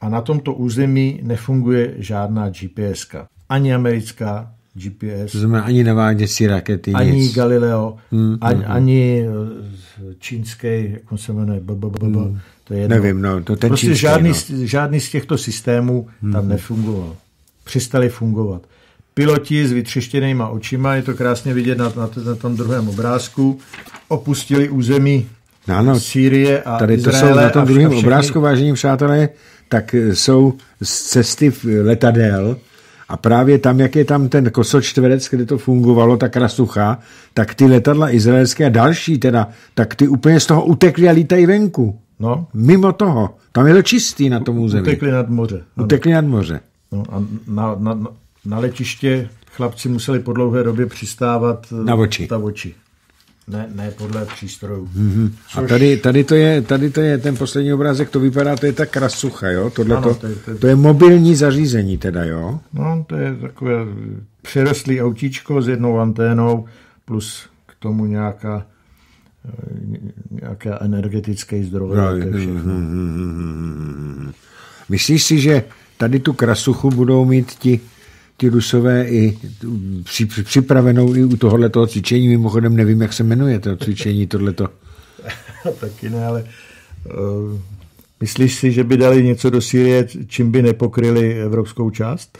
a na tomto území nefunguje žádná GPS. Ani americká GPS.
To znamená ani naváděcí rakety,
Ani nic. Galileo, hmm, ani, hmm. ani čínský, jak se jmenuje, hmm.
To je jedno. Nevím, no, to ten
prostě čínský, žádný, no. žádný z těchto systémů hmm. tam nefungoval. Přestali fungovat. Piloti s vytřeštěnýma očima, je to krásně vidět na, na, na tom druhém obrázku, opustili území no, no, Sýrie a
Tady
to
Izraele jsou na tom druhém všechny... obrázku, vážení přátelé, tak jsou z cesty letadel, a právě tam, jak je tam ten kosočtverec, kde to fungovalo, ta krasucha, tak ty letadla izraelské a další teda, tak ty úplně z toho utekly a lítají venku. No. Mimo toho. Tam je to čistý na tom území.
Utekli nad moře.
Ano. Utekli nad moře.
No a na, na, na letiště chlapci museli po dlouhé době přistávat
na oči.
Ta oči. Ne, ne podle přístrojů.
Mm-hmm. Což... A tady, tady, to je, tady to je ten poslední obrázek, to vypadá, to je ta krasucha, jo? Tohle ano, to, to, je, to, je... to je mobilní zařízení teda, jo?
No, to je takové přirostlý autíčko s jednou anténou plus k tomu nějaká nějaké energetické zdroje. No,
Myslíš si, že tady tu krasuchu budou mít ti, ti rusové i při, připravenou i u tohoto cvičení? Mimochodem nevím, jak se jmenuje to cvičení, tohleto.
Taky ne, ale uh, myslíš si, že by dali něco do Sýrie, čím by nepokryli evropskou část?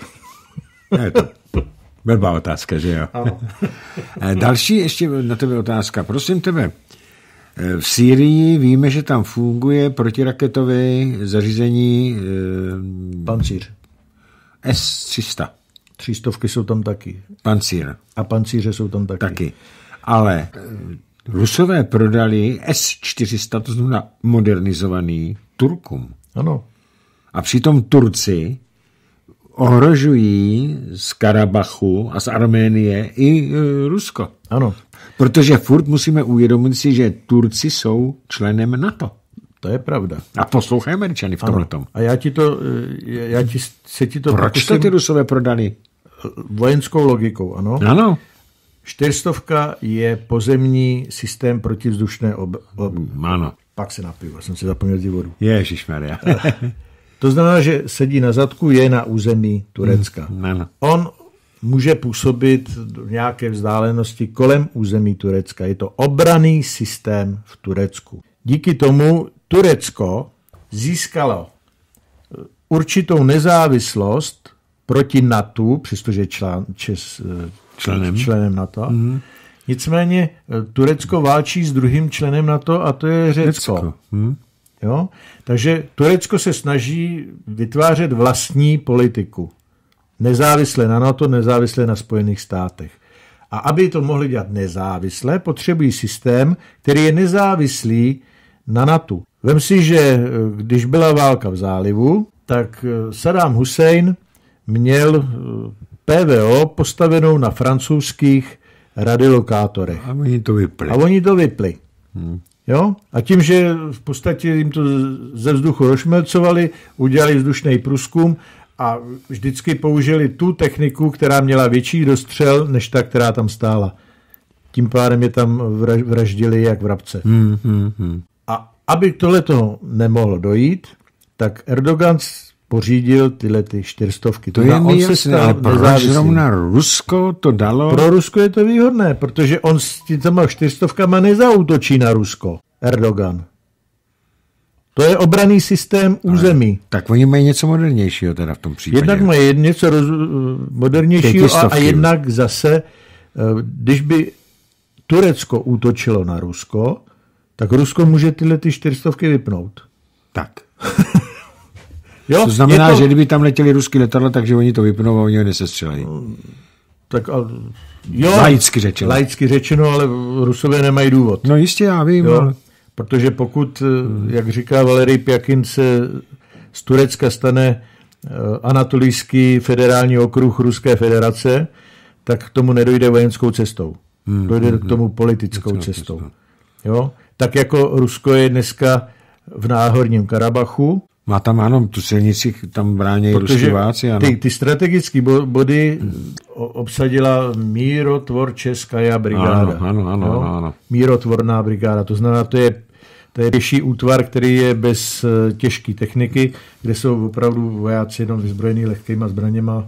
ne, to blbá otázka, že jo? Ano. Eh, další ještě na tebe otázka. Prosím tebe, Eh, v Sýrii víme, že tam funguje protiraketové zařízení
eh, Pancíř.
S-300.
Třístovky jsou tam taky.
Pancíř.
A pancíře jsou tam taky.
Taky. Ale eh, Rusové prodali S-400, to znamená modernizovaný Turkům.
Ano.
A přitom Turci ohrožují z Karabachu a z Arménie i Rusko.
Ano.
Protože furt musíme uvědomit si, že Turci jsou členem NATO.
To je pravda.
A poslouchej Američany v tomhle tom.
A já ti to, já ti, se ti to
Proč to ty Rusové prodali?
Vojenskou logikou, ano.
Ano.
Čtyřstovka je pozemní systém protivzdušné ob... ob...
Ano.
Pak se napiju, jsem si zapomněl z vodu.
Ježišmarja.
to znamená, že sedí na zadku, je na území Turecka.
Mm, ano.
On může působit v nějaké vzdálenosti kolem území Turecka. Je to obraný systém v Turecku. Díky tomu Turecko získalo eh, určitou nezávislost proti NATO, přestože je člen, čes, eh, členem. členem NATO. Mm-hmm. Nicméně eh, Turecko válčí s druhým členem NATO a to je Řecko. Řecko. Mm. Jo? Takže Turecko se snaží vytvářet vlastní politiku. Nezávisle na NATO, nezávisle na Spojených státech. A aby to mohli dělat nezávisle, potřebují systém, který je nezávislý na NATO. Vem si, že eh, když byla válka v zálivu, tak eh, Saddam Hussein měl eh, PVO postavenou na francouzských radiolokátorech.
A oni to vypli.
A oni to vypli. Hmm. Jo? A tím, že v podstatě jim to ze vzduchu rozšmelcovali, udělali vzdušný průzkum a vždycky použili tu techniku, která měla větší dostřel, než ta, která tam stála. Tím pádem je tam vraždili jak vrabce. Hmm, hmm, hmm. A aby tohle to nemohlo dojít, tak Erdogan pořídil tyhle ty čtyřstovky.
To, to je mi jasné, ale proč zrovna Rusko to dalo?
Pro Rusko je to výhodné, protože on s těma čtyřstovkama nezautočí na Rusko. Erdogan. To je obraný systém území. Ale,
tak oni mají něco modernějšího teda v tom případě.
Jednak mají něco roz, modernějšího a, a jednak zase, eh, když by Turecko útočilo na Rusko, tak Rusko může tyhle ty čtyřstovky vypnout.
Tak. jo, to znamená, to... že kdyby tam letěli ruský letadla, takže oni to vypnou a oni ho nesestřelají.
Tak a, jo,
laicky řečeno.
Laicky řečeno, ale Rusové nemají důvod.
No jistě, já vím. Jo, ale...
Protože pokud, hmm. jak říká Valery Pjakin, se z Turecka stane eh, anatolijský federální okruh Ruské federace, tak k tomu nedojde vojenskou cestou. Hmm. Dojde hmm. k tomu politickou cestou. cestou. Jo? Tak jako Rusko je dneska v náhorním Karabachu.
Má tam, ano, tu silnici tam brání ruské váci, ano.
Ty, ty strategické body obsadila mírotvorčeská brigáda.
Ano, ano, ano, ano, ano.
Mírotvorná brigáda, to znamená, to je to je pěší útvar, který je bez eh, těžké techniky, kde jsou opravdu vojáci jenom vyzbrojení lehkýma zbraněma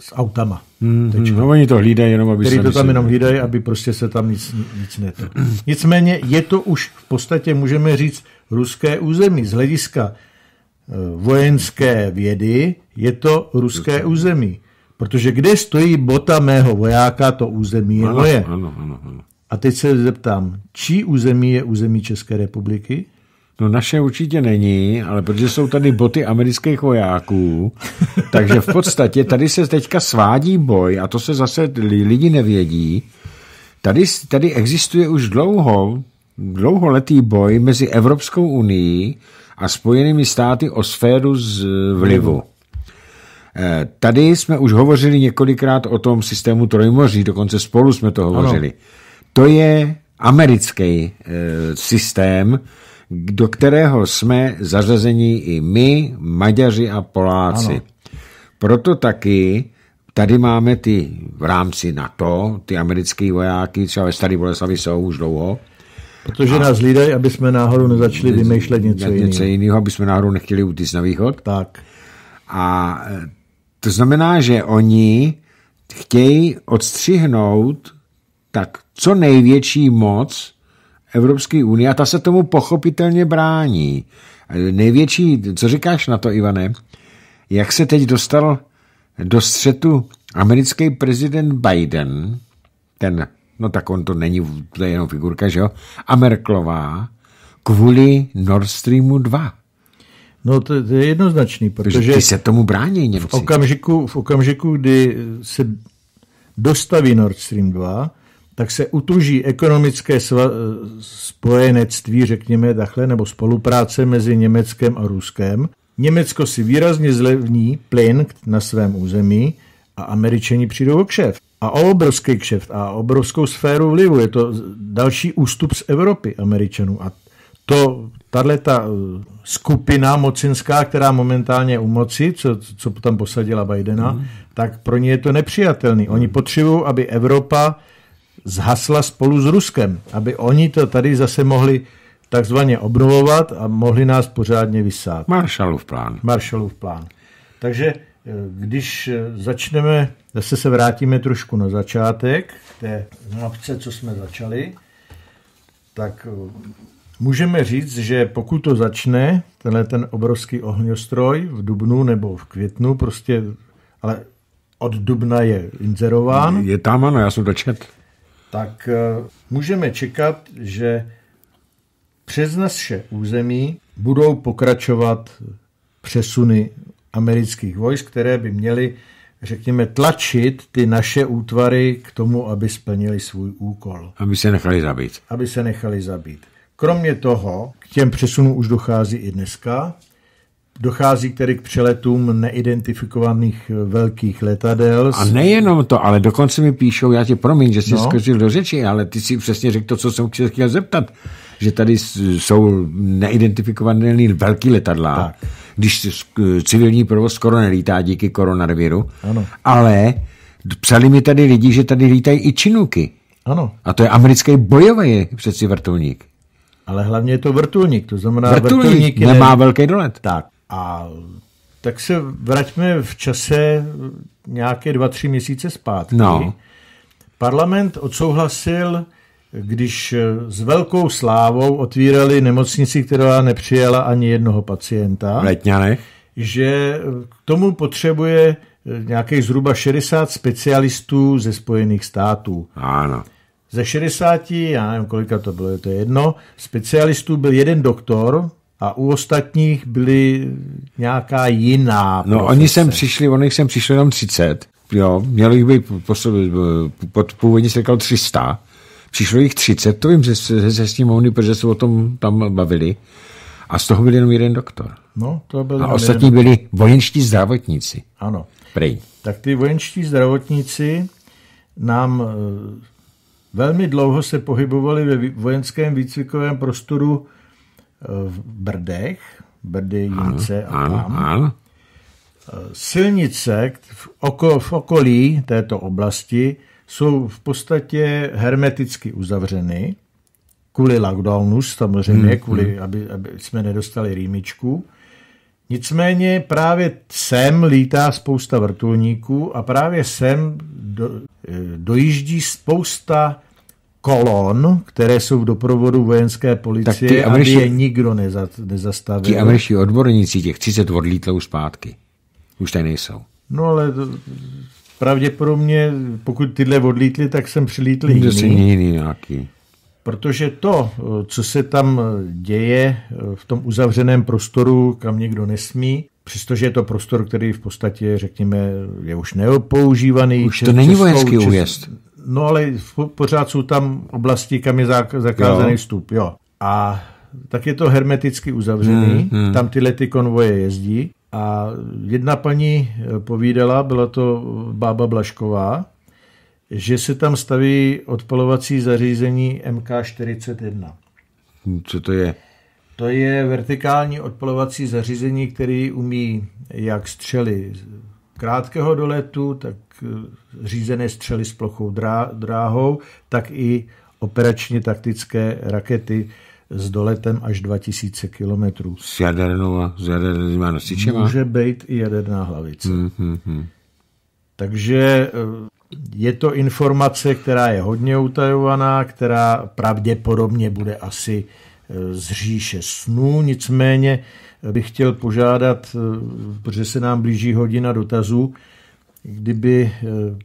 s autama.
Mm-hmm. No oni to hlídají jenom, aby
Který to tam jenom hlídají, aby prostě se tam nic, nic neto. Nicméně je to už v podstatě, můžeme říct, ruské území. Z hlediska eh, vojenské vědy je to ruské území. Protože kde stojí bota mého vojáka, to území je
ano,
moje.
Ano, ano, ano.
A teď se zeptám, čí území je území České republiky?
No naše určitě není, ale protože jsou tady boty amerických vojáků, takže v podstatě tady se teďka svádí boj a to se zase lidi nevědí. Tady, tady existuje už dlouho, dlouholetý boj mezi Evropskou unii a Spojenými státy o sféru z vlivu. Eh, tady jsme už hovořili několikrát o tom systému Trojmoří, dokonce spolu jsme to hovořili. Ano. To je americký e, systém, do kterého jsme zařazeni i my, Maďaři a Poláci. Ano. Proto taky tady máme ty v rámci NATO, ty americké vojáky, třeba ve Starý Boleslavi jsou už dlouho.
Protože a, nás hlídají, aby jsme náhodou nezačali vymýšlet něco jiného.
Něco jiného, aby jsme náhodou nechtěli utíct na východ.
Tak.
A e, to znamená, že oni chtějí odstřihnout tak co největší moc Evropské unie a ta se tomu pochopitelně brání. Největší, co říkáš na to, Ivane, jak se teď dostal do střetu americký prezident Biden, ten, no tak on to není, to je jenom figurka, že jo, a Merklová, kvůli Nord Streamu 2.
No to, to je jednoznačný, protože...
Ty se tomu brání Němci.
V okamžiku, v okamžiku, kdy se dostaví Nord Stream 2, tak se utuží ekonomické spojenectví, řekněme takhle, nebo spolupráce mezi Německem a Ruskem. Německo si výrazně zlevní plyn na svém území a američani přijdou o kšeft. A o obrovský kšeft a obrovskou sféru vlivu. Je to další ústup z Evropy američanů. A to, tahle ta eh, skupina mocinská, která momentálně je u moci, co, co tam posadila Bidena, mm. tak pro ně je to nepřijatelný. Oni potřebují, aby Evropa zhasla spolu s Ruskem, aby oni to tady zase mohli takzvaně obnovovat a mohli nás pořádně vysát.
Marshallův plán.
Marshallův plán. Takže Když začneme, zase se vrátíme trošku na začátek, té mapce, co jsme začali, tak můžeme říct, že pokud to začne, tenhle ten obrovský ohňostroj v dubnu nebo v květnu, prostě, ale od dubna je inzerován.
Je tam, ano, já jsem to čet.
Tak můžeme čekat, že přes naše území budou pokračovat přesuny amerických vojsk, které by měly, řekněme, tlačit ty naše útvary k tomu, aby splnili svůj úkol.
Aby se nechali zabít.
Aby se nechali zabít. Kromě toho, k těm přesunům už dochází i dneska. Dochází tedy k přeletům neidentifikovaných velkých letadel.
A nejenom to, ale dokonce mi píšou, já tě promiň, že jsi no. skočil do řeči, ale ty si přesně řekl to, co jsem chtěl zeptat že tady jsou neidentifikované velký letadla, tak. když civilní provoz skoro nelítá díky koronaviru, ano. ale psali mi tady lidi, že tady lítají i činuky.
Ano.
A to je americký bojový přeci vrtulník.
Ale hlavně je to vrtulník, to znamená
vrtulník, vrtulník nemá ne... velký dolet.
Tak a tak se vraťme v čase nějaké dva, tři měsíce zpátky.
No.
Parlament odsouhlasil když s velkou slávou otvírali nemocnici, která nepřijala ani jednoho pacienta.
V Letňanech.
Že k tomu potřebuje nějakých zhruba 60 specialistů ze Spojených států.
Ano.
Ze 60, já nevím, kolika to bylo, to je jedno, specialistů byl jeden doktor, a u ostatních byly nějaká jiná
No profese. oni sem přišli, oni sem přišli jenom 30, jo, mělo jich být, pod, původně se říkal 300, Přišlo jich 30, to vím ze, ze, ze sněmovny, protože se o tom tam bavili. A z toho byl jenom jeden doktor.
No, to byl
a ostatní jeden... byli vojenští zdravotníci.
Ano.
Prej.
Tak ty vojenští zdravotníci nám e, velmi dlouho se pohybovali ve vojenském výcvikovém prostoru v Brdech, Brdy, Jince a tam.
Ano.
E, silnice v, oko, v okolí této oblasti jsou v podstatě hermeticky uzavřeny, kvůli lockdownu samozřejmě, hmm, kvůli, hmm. Aby, aby jsme nedostali rýmičku. Nicméně právě sem lítá spousta vrtulníků a právě sem do, eh, dojíždí spousta kolon, které jsou v doprovodu vojenské policie, američtí, aby je nikdo neza, nezastavil.
Ti američtí odborníci, těch 30 odlítlo už zpátky. Už tady nejsou.
No ale to, pravděpodobně, pokud tyhle odlítly, tak jsem přilítl
jiný. jiný nějaký.
Protože to, co se tam děje v tom uzavřeném prostoru, kam někdo nesmí, přestože je to prostor, který v podstatě, řekněme, je už neopoužívaný.
Už to není vojenský újezd.
No ale pořád jsou tam oblasti, kam je zakázaný jo. vstup. Jo. A tak je to hermeticky uzavřený, hmm, hmm. tam tyhle ty konvoje jezdí a jedna paní eh, povídala, byla to bába Blašková, že se tam staví odpalovací zařízení MK41.
Co to je?
To je vertikální odpalovací zařízení, který umí jak střely krátkého doletu, tak eh, řízené střely s plochou dráhou, tak i operačně taktické rakety s doletem až 2000 km.
S jadernou a s jadernýma nosičema?
Může být i jaderná hlavice. Hmm, hmm, hmm. Takže eh, je to informace, která je hodně utajovaná, která pravděpodobně bude asi eh, z říše snů, nicméně bych chtěl požádat, protože se nám blíží hodina dotazů, kdyby,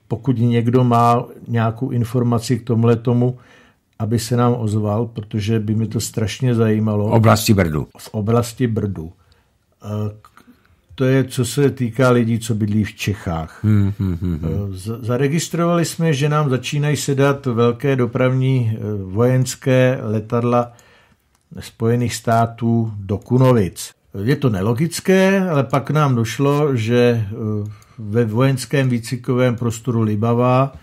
pokud někdo má nějakou informaci k tomhle tomu, aby se nám ozval, protože by mi to strašně zajímalo.
V oblasti Brdu.
V oblasti Brdu. To je, co se týká lidí, co bydlí v Čechách. Hmm, hmm, hmm, hmm. Zaregistrovali jsme, že nám začínají sedat velké dopravní vojenské letadla Spojených států do Kunovic. Je to nelogické, ale pak nám došlo, že e, ve vojenském výcvikovém prostoru Libava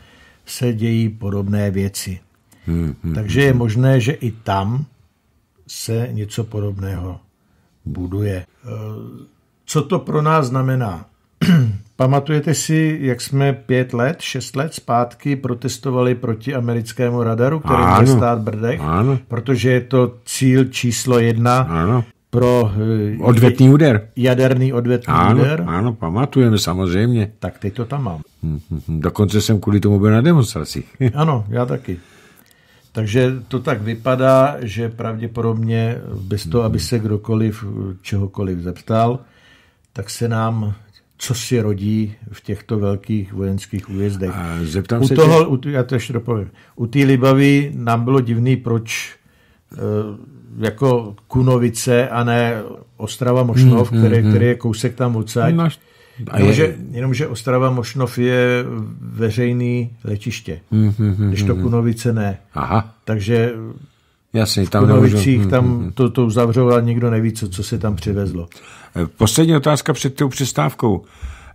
se dějí podobné věci. Hmm, hmm, Takže je možné, že i tam se něco podobného buduje. Eh, co to pro nás znamená? Pamatujete si, jak jsme pět let, šest let zpátky protestovali proti americkému radaru, který ano, stát Brdech?
Ano.
Protože je to cíl číslo jedna
ano.
Pro
odvetný úder.
Jaderný odvetný
ano,
úder.
Ano, pamatujeme samozřejmě.
Tak teď to tam mám.
Dokonce jsem kvůli tomu byl na demonstracích.
ano, já taky. Takže to tak vypadá, že pravděpodobně bez toho, aby se kdokoliv čehokoliv zeptal, tak se nám co si rodí v těchto velkých vojenských újezdech. A
zeptám
u
se
toho, tě... u, já to ještě dopovím, u té Libavy nám bylo divný, proč jako Kunovice a ne Ostrava Mošnov, hmm, který, hmm, který je kousek tam odsaď. No, jenomže, je... jenomže Ostrava Mošnov je veřejný letiště, hmm, hmm, hmm, když to hmm, hmm. Kunovice ne.
Aha.
Takže
Jasně, tam
v Kunovicích nemůžu... tam to, to uzavřou a nikdo neví, co, co se tam přivezlo.
Eh, poslední otázka před tou přestávkou.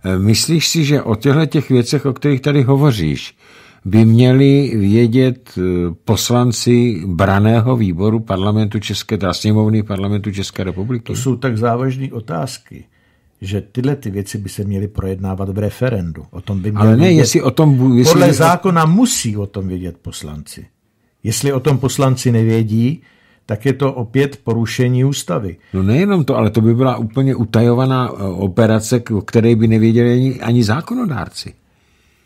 Eh, myslíš si, že o těchto těch věcech, o kterých tady hovoříš, by měli vědět eh, poslanci braného výboru parlamentu České, teda sněmovny parlamentu České republiky?
To jsou tak závažné otázky, že tyhle ty věci by se měly projednávat v referendu. O tom by
měli Ale ne, vědět, jestli o tom...
Jestli podle zákona musí o tom vědět poslanci. Jestli o tom poslanci nevědí, tak je to opět porušení ústavy.
No nejenom to, ale to by byla úplně utajovaná eh, operace, o které by nevěděli ani, ani zákonodárci.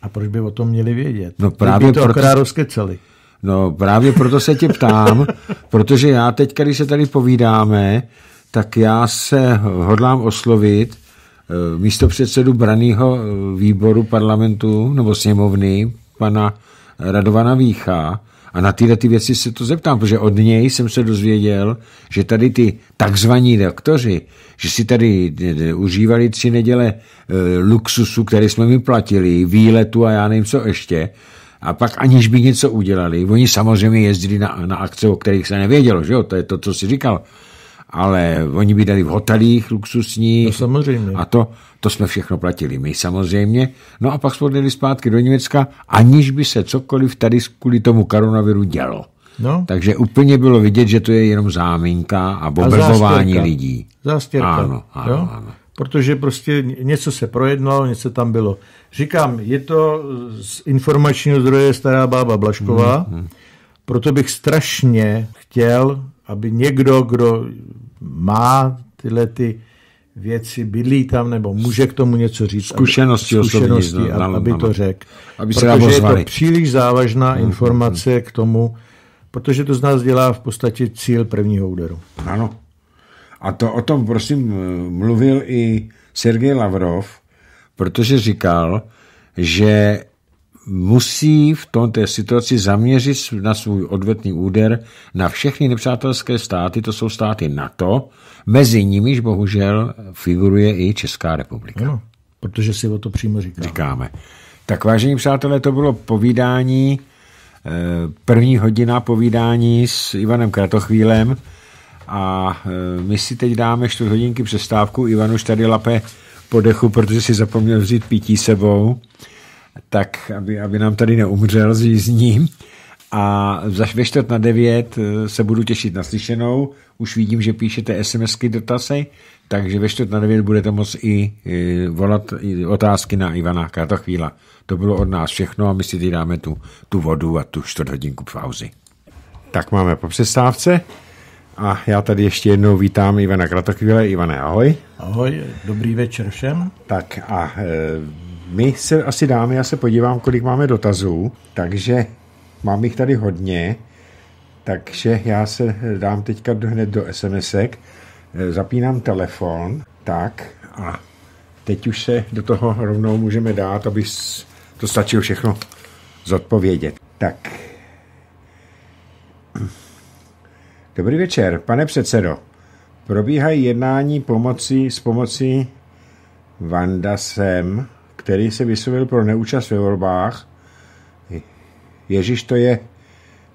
A proč by o tom měli vědět?
No právě
to proto... rozkecali.
No právě proto se tě ptám, protože já teď, když se tady povídáme, tak já se hodlám oslovit eh, místo předsedu braného eh, výboru parlamentu nebo sněmovny, pana Radovana Vícha, a na tyhle ty věci se to zeptám, protože od něj jsem se dozvěděl, že tady ty takzvaní doktoři, že si tady užívali tři neděle e, luxusu, který jsme mi platili, výletu a já nevím co ještě, a pak aniž by něco udělali, oni samozřejmě jezdili na, na akce, o kterých se nevědělo, že jo, to je to, co si říkal, ale oni by dali v hotelích luxusních.
No samozřejmě.
A to, to jsme všechno platili my samozřejmě. No a pak jsme odjeli zpátky do Německa, aniž by se cokoliv tady kvůli tomu koronaviru dělo. No. Takže úplně bylo vidět, že to je jenom záminka a bombardování lidí.
Zástěrka.
Ano, ano, jo? ano.
Protože prostě něco se projednalo, něco tam bylo. Říkám, je to z informačního zdroje stará bába Blašková, hmm, hmm. proto bych strašně chtěl, aby někdo, kdo má tyhle ty věci, bydlí tam nebo může k tomu něco říct.
Zkušenosti,
aby, zkušenosti osobní, aby, aby to řekl. Aby se protože je to příliš závažná hmm, informace hmm. k tomu, protože to z nás dělá v podstatě cíl prvního úderu.
Ano. A to o tom, prosím, mluvil i Sergej Lavrov, protože říkal, že musí v tomto situaci zaměřit na svůj odvetný úder na všechny nepřátelské státy, to jsou státy NATO, mezi nimiž bohužel figuruje i Česká republika.
Ano, protože si o to přímo
říkáme. říkáme. Tak vážení přátelé, to bylo povídání, eh, první hodina povídání s Ivanem Kratochvílem a eh, my si teď dáme čtvrt hodinky přestávku. Ivan už tady lape po dechu, protože si zapomněl vzít pití sebou tak aby, aby nám tady neumřel s jízdním. A ve čtvrt na devět eh, se budu těšit na slyšenou. Už vidím, že píšete SMSky dotazy, takže ve čtvrt na devět budete moct i eh, volat otázky na Ivana Kratochvíla. To bylo od nás všechno a my si teď dáme tu, tu vodu a tu čtvrt hodinku pauzy. Tak máme po přestávce. A já tady ještě jednou vítám Ivana Kratochvíle. Ivane, ahoj.
Ahoj, dobrý večer všem.
Tak a e, my se asi dáme, já se podívám, kolik máme dotazů, takže mám jich tady hodně, takže já se dám teďka hned do SMSek, zapínám telefon, tak a teď už se do toho rovnou můžeme dát, aby to stačilo všechno zodpovědět. Tak. Dobrý večer, pane předsedo. Probíhají jednání pomoci, s pomocí Vandasem který se vyslovil pro neúčast ve volbách. Ježíš, to je,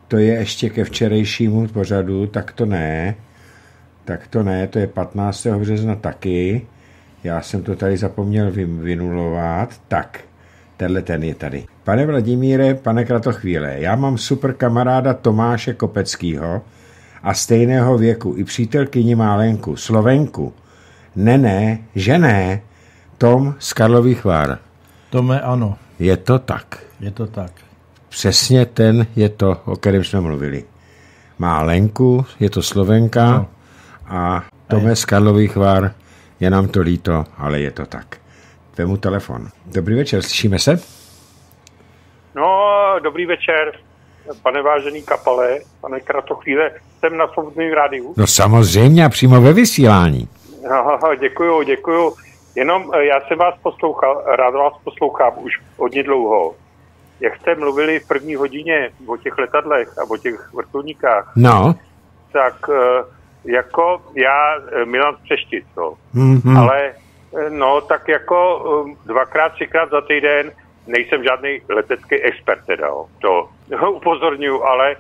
to je ještě ke včerejšímu pořadu, tak to ne. Tak to ne, to je 15. března taky. Já jsem to tady zapomněl vynulovat. Tak, tenhle ten je tady. Pane Vladimíre, pane Kratochvíle, já mám super kamaráda Tomáše Kopeckýho a stejného věku i přítelkyni Málenku, Slovenku. Ne, ne, že ne, Tom z Karlových Vár.
Tome, ano.
Je to tak.
Je to tak.
Přesně ten je to, o kterém jsme mluvili. Má Lenku, je to Slovenka no. a Tome z Karlových Vár, je nám to líto, ale je to tak. Vemu telefon. Dobrý večer, slyšíme se?
No, dobrý večer, pane vážený kapale, pane Kratochvíle, jsem na svobodném rádiu.
No samozřejmě, přímo ve vysílání.
No, děkuju, děkuju. Jenom eh, já jsem vás poslouchal, rád vás poslouchám už hodně dlouho. Jak jste mluvili v první hodině o těch letadlech a o těch vrtulníkách,
no.
tak eh, jako já, eh, Milan Přeštic, no. Mm-hmm. ale no tak jako dvakrát, třikrát za týden nejsem žádný letecký expert teda, to upozorňuji, ale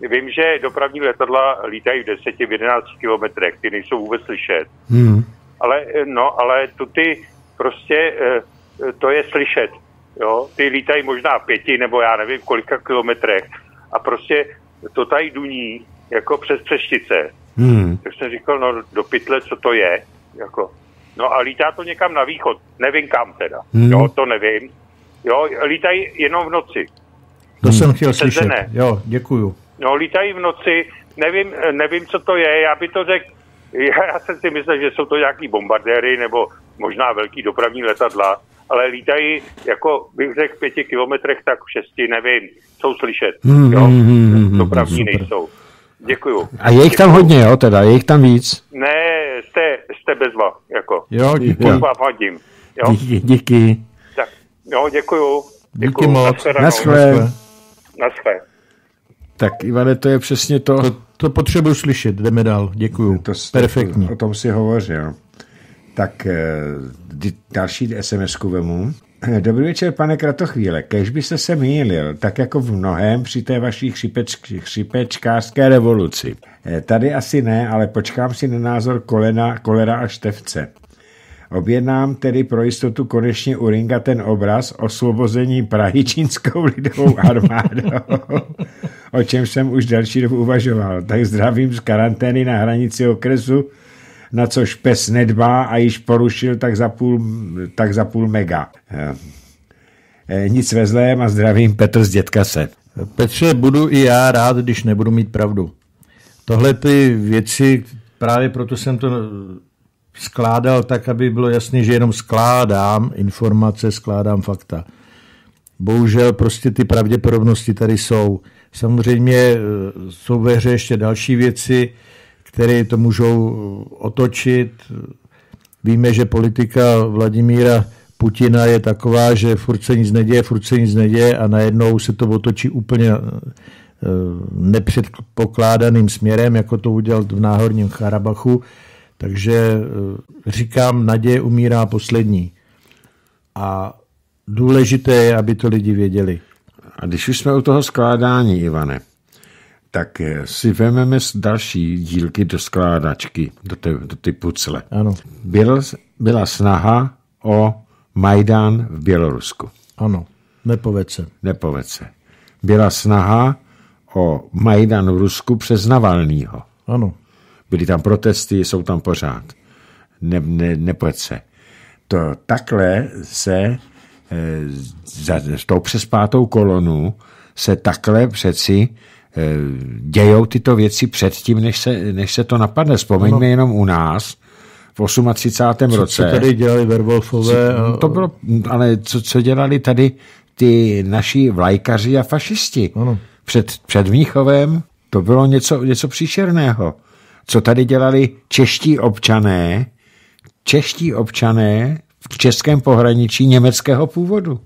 vím, že dopravní letadla lítají v 10, v 11 kilometrech, ty nejsou vůbec slyšet. Mm ale, eh, no, ale tu ty prostě, eh, to je slyšet, jo, ty lítají možná pěti nebo já nevím kolika kilometrech a prostě to tady duní jako přes přeštice. Hmm. Tak jsem říkal, no do pytle, co to je, jako. No a lítá to někam na východ, nevím kam teda, hmm. jo, to nevím. Jo, lítají jenom v noci.
To hmm. jsem chtěl slyšet, ne. jo, děkuju.
No, lítají v noci, nevím, nevím, co to je, já by to řekl já, já jsem si myslel, že jsou to nějaký bombardéry nebo možná velký dopravní letadla, ale lítají jako bych řekl v pěti kilometrech, tak v šesti, nevím, jsou slyšet. Hmm, jo? Hmm, hmm, hmm, dopravní super. nejsou. Děkuju.
A je jich tam hodně, jo, teda, je jich tam víc?
Ne, jste, jste bezva, jako.
Jo, díky.
Hodím.
Jo? Díky, díky.
Tak, jo, děkuju.
Díky moc.
Naschle.
Naschle.
Tak Ivane, to je přesně to.
To, to potřebuji slyšet, jdeme dál, děkuju. To, Perfektní.
O tom si hovořil. Tak eh, další SMS-ku vemu. Dobrý večer, pane Kratochvíle. Kež byste se mýlil, tak jako v mnohem při té vaší chřipeč, chřipečkářské revoluci. Eh, tady asi ne, ale počkám si na názor kolena, kolera a števce. Objednám tedy pro jistotu konečně u Ringa ten obraz osvobození Prahy čínskou lidovou armádou, o čem jsem už další dobu uvažoval. Tak zdravím z karantény na hranici okresu, na což pes nedbá a již porušil tak za půl, tak za půl mega. E, nic ve zlém a zdravím Petr z se.
Petře, budu i já rád, když nebudu mít pravdu. Tohle ty věci, právě proto jsem to skládal tak, aby bylo jasné, že jenom skládám informace, skládám fakta. Bohužel prostě ty pravděpodobnosti tady jsou. Samozřejmě e, jsou ve hře ještě další věci, které to můžou otočit. Víme, že politika Vladimíra Putina je taková, že furt se nic neděje, furt se nic neděje a najednou se to otočí úplně e, nepředpokládaným směrem, jako to udělal v Náhorním Charabachu. Takže eh, říkám, naděje umírá poslední. A důležité je, aby to lidi věděli.
A když už jsme u toho skládání, Ivane, tak eh, si vezmeme další dílky do skládačky, do ty, do ty pucle.
Ano.
Byl, byla snaha o Majdan v Bělorusku.
Ano, nepoved se.
Nepoved se. Byla snaha o Majdan v Rusku přes Navalnýho.
Ano.
Byly tam protesty, jsou tam pořád. Ne, ne, nepojď se. To takhle se e, za tou přes pátou kolonu se takhle přeci e, dějou tyto věci předtím, než se, než se to napadne. Vzpomeňme no. jenom u nás, v 38.
Co,
roce.
Co tady dělali Verwolfové?
A... To bylo, ale co, co dělali tady ty naši vlajkaři a fašisti?
Ano.
Před, před Mníchovem to bylo něco, něco příšerného co tady dělali čeští občané, čeští občané v českém pohraničí německého původu.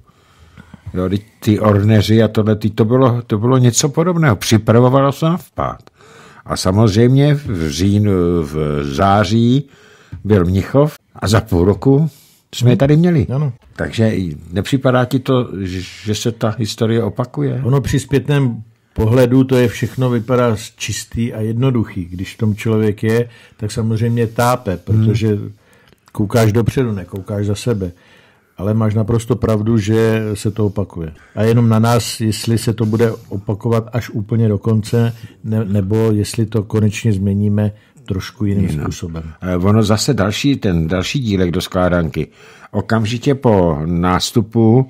Jo, ty orneři a tohle, to bylo, to bylo něco podobného. Připravovalo se na vpád. A samozřejmě v říjnu, v září byl Mnichov a za půl roku jsme je tady měli.
Ano.
Takže nepřipadá ti to, že se ta historie opakuje?
Ono při zpětném pohledu to je všechno vypadá čistý a jednoduchý. Když v tom člověk je, tak samozřejmě tápe, protože hmm. Koukáš dopředu, nekoukáš za sebe. Ale máš naprosto pravdu, že se to opakuje. A jenom na nás, jestli se to bude opakovat až úplně do konce, ne, nebo jestli to konečně změníme trošku jiným Jinak. způsobem.
Eh, ono zase další, ten další dílek do skládanky. Okamžitě po nástupu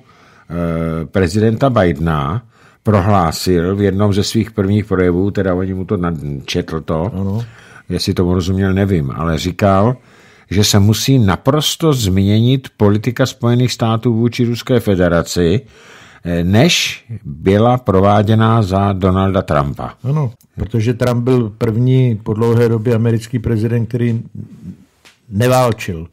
eh, prezidenta Bidena prohlásil v jednom ze svých prvních projevů, teda oni mu to četl to, ano. jestli to rozuměl, nevím, ale říkal, že se musí naprosto změnit politika Spojených států vůči Ruské federaci, eh, než byla prováděná za Donalda Trumpa.
Ano, protože Trump byl první po dlouhé době americký prezident, který neválčil.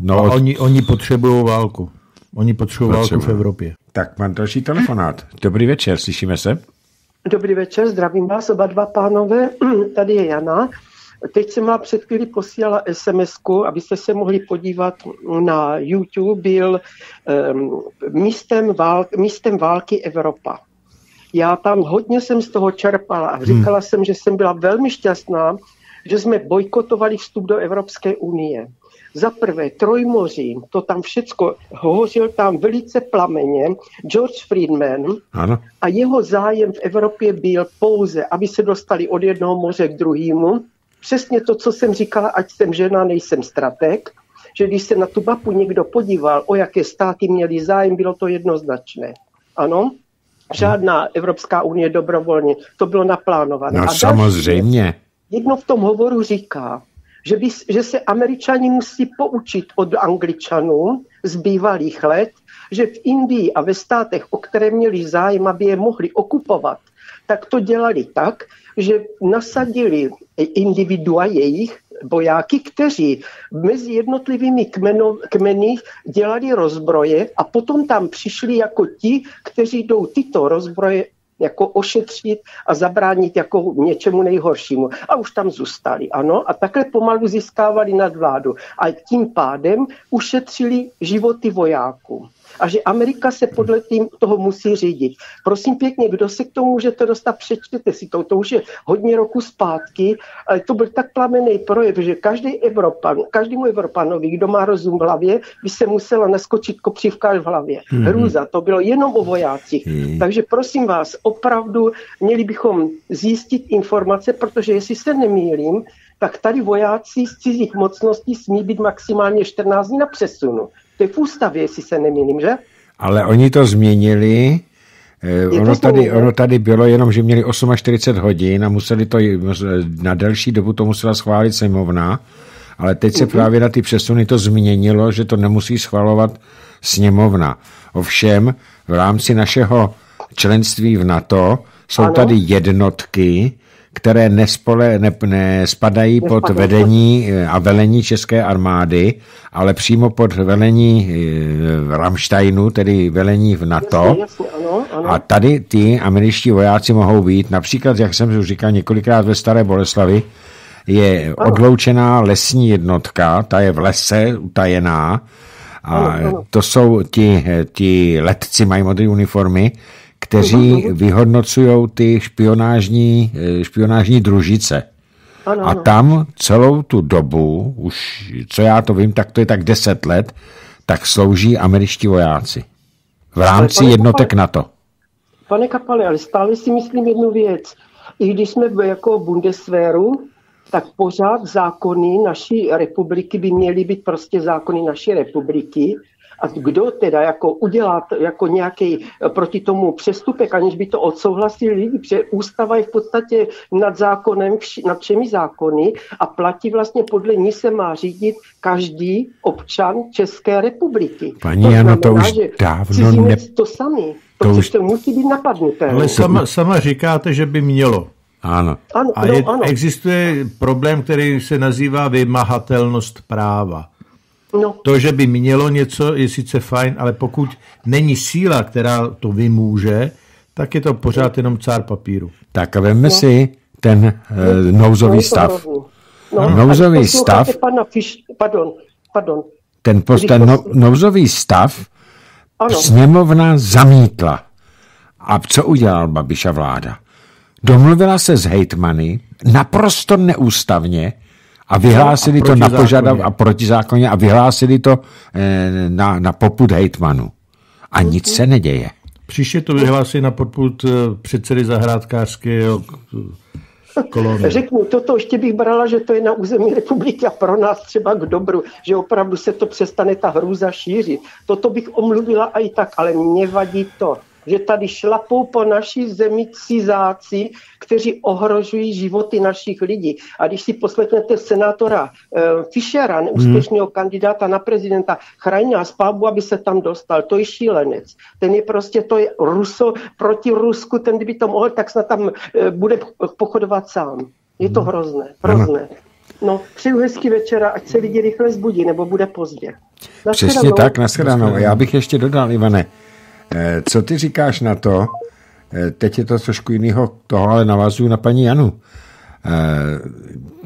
No, A oni, oni potřebují válku. Oni potřebují válku v Evropě.
Tak mám další telefonát. Dobrý večer, slyšíme se?
Dobrý večer, zdravím vás oba dva pánové. Tady je Jana. Teď jsem vám před chvíli posílala sms abyste se mohli podívat na YouTube, byl um, místem, války, místem války Evropa. Já tam hodně jsem z toho čerpala a říkala hmm. jsem, že jsem byla velmi šťastná, že jsme bojkotovali vstup do Evropské unie. Za prvé Trojmoří, to tam všecko, hovořil tam velice plameně George Friedman ano. a jeho zájem v Evropě byl pouze, aby se dostali od jednoho moře k druhému. Přesně to, co jsem říkala, ať jsem žena, nejsem strateg, že když se na tu mapu někdo podíval, o jaké státy měli zájem, bylo to jednoznačné. Ano, žádná Evropská unie dobrovolně, to bylo naplánované.
No a samozřejmě.
Jedno v tom hovoru říká, že, by, že se američani musí poučit od angličanů z bývalých let, že v Indii a ve státech, o které měli zájem, aby je mohli okupovat, tak to dělali tak, že nasadili individua jejich bojáky, kteří mezi jednotlivými kmeno, kmeny dělali rozbroje a potom tam přišli jako ti, kteří jdou tyto rozbroje jako ošetřit a zabránit jako něčemu nejhoršímu. A už tam zůstali, ano, a takhle pomalu získávali nadvládu. A tím pádem ušetřili životy vojáků a že Amerika se podle tým toho musí řídit. Prosím pěkně, kdo se k tomu můžete dostat, přečtěte si to. To už je hodně roku zpátky, ale to byl tak plamený projev, že každý Evropan, každému Evropanovi, kdo má rozum v hlavě, by se musela naskočit kopřivka v hlavě. Mm-hmm. Hrůza, to bylo jenom o vojácích. Mm-hmm. Takže prosím vás, opravdu měli bychom zjistit informace, protože jestli se nemýlím, tak tady vojáci z cizích mocností smí být maximálně 14 dní na přesunu. To je v ústavě, jestli se nemýlím, že?
Ale oni to změnili, eh, ono tady, ono tady bylo jenom, že měli 48 hodin a museli to na delší dobu to musela schválit sněmovna, ale teď se uh-huh. právě na ty přesuny to změnilo, že to nemusí schvalovat sněmovna. Ovšem, v rámci našeho členství v NATO jsou ano. tady jednotky, které nespole, ne, ne, spadají pod vedení eh, a velení České armády, ale přímo pod velení e, Ramsteinu, tedy velení v NATO. Jasně, jasně, ano, ano. A tady ty američtí vojáci mohou být, například, jak jsem už říkal několikrát ve Staré Boleslavi, je ano. odloučená lesní jednotka, ta je v lese utajená, a ano, ano. to jsou ti, ti letci, mají modré uniformy, kteří vyhodnocují ty špionážní, eh, špionážní družice. Ano, a tam celou tu dobu, už co já to vím, tak to je tak deset let, tak slouží američtí vojáci. V rámci jednotek NATO.
Pane Kapale, ale stále si myslím jednu věc. I když jsme jako Bundeswehru, tak pořád zákony naší republiky by měly být prostě zákony naší republiky a kdo teda jako udělá jako nějaký eh, proti tomu přestupek, aniž by to odsouhlasili lidi, protože ústava je v podstatě nad zákonem, nad všemi zákony a platí vlastně podle ní se má řídit každý občan České republiky.
Paní to Jano, to už dávno ne...
to sami. To, to už... musí být napadnuté.
Ale sama, sama říkáte, že by mělo.
Ano.
ano
a je, no, ano. existuje problém, který se nazývá vymahatelnost práva. No. To, že by mělo něco, je sice fajn, ale pokud není síla, která to vymůže, tak je to pořád jenom cár papíru.
Tak a vemme no. si ten uh, nouzový no, stav. No, nouzový stav.
Pana Fiš, pardon, pardon.
Ten, post, ten no, nouzový stav ano. sněmovna zamítla. A co udělal Babiša vláda? Domluvila se s hejtmany naprosto neústavně, a vyhlásili a to na požadav a protizákonně a vyhlásili to eh, na, na poput hejtmanu. A nic se neděje.
Příště to vyhlásí na poput eh, předsedy zahrádkářského
kolony. Řeknu, toto ještě bych brala, že to je na území republiky a pro nás třeba k dobru, že opravdu se to přestane ta hrůza šířit. Toto bych omluvila i tak, ale mě vadí to, že tady šlapou po naší zemi cizáci, kteří ohrožují životy našich lidí. A když si poslechnete senátora uh, Fischera, neúspěšného hmm. kandidáta na prezidenta, chraň nás pábu, aby se tam dostal. To je šílenec. Ten je prostě, to je Ruso proti Rusku, ten kdyby to mohl, tak snad tam uh, bude pochodovat sám. Je to hmm. hrozné, hrozné. No, přeju hezký večera, ať se lidi rychle zbudí, nebo bude pozdě.
Přesně tak, nashledanou. Já bych ještě dodal, Ivane, co ty říkáš na to, eh, teď je to trošku jiného toho, ale navazuju na paní Janu. Eh,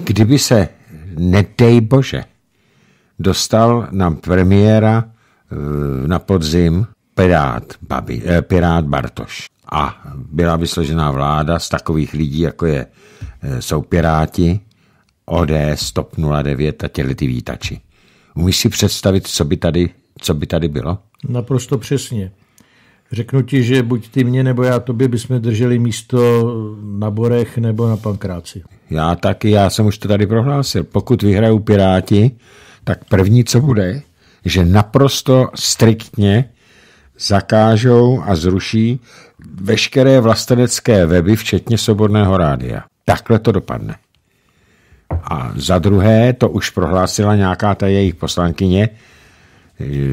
kdyby se, nedej bože, dostal na premiéra na podzim Pirát, Babi, Pirát Bartoš a byla vysložená vláda z takových lidí, jako je, jsou Piráti, ODS, TOP 09 a těli ty výtači. Umíš si představit, co by tady, co by tady bylo?
Naprosto přesně. Řeknu ti, že buď ty mě nebo já tobě bychom drželi místo na Borech nebo na Pankráci.
Já taky, já jsem už to tady prohlásil. Pokud vyhrajou Piráti, tak první, co bude, že naprosto striktně zakážou a zruší veškeré vlastenecké weby, včetně Soborného rádia. Takhle to dopadne. A za druhé, to už prohlásila nějaká ta jejich poslankyně,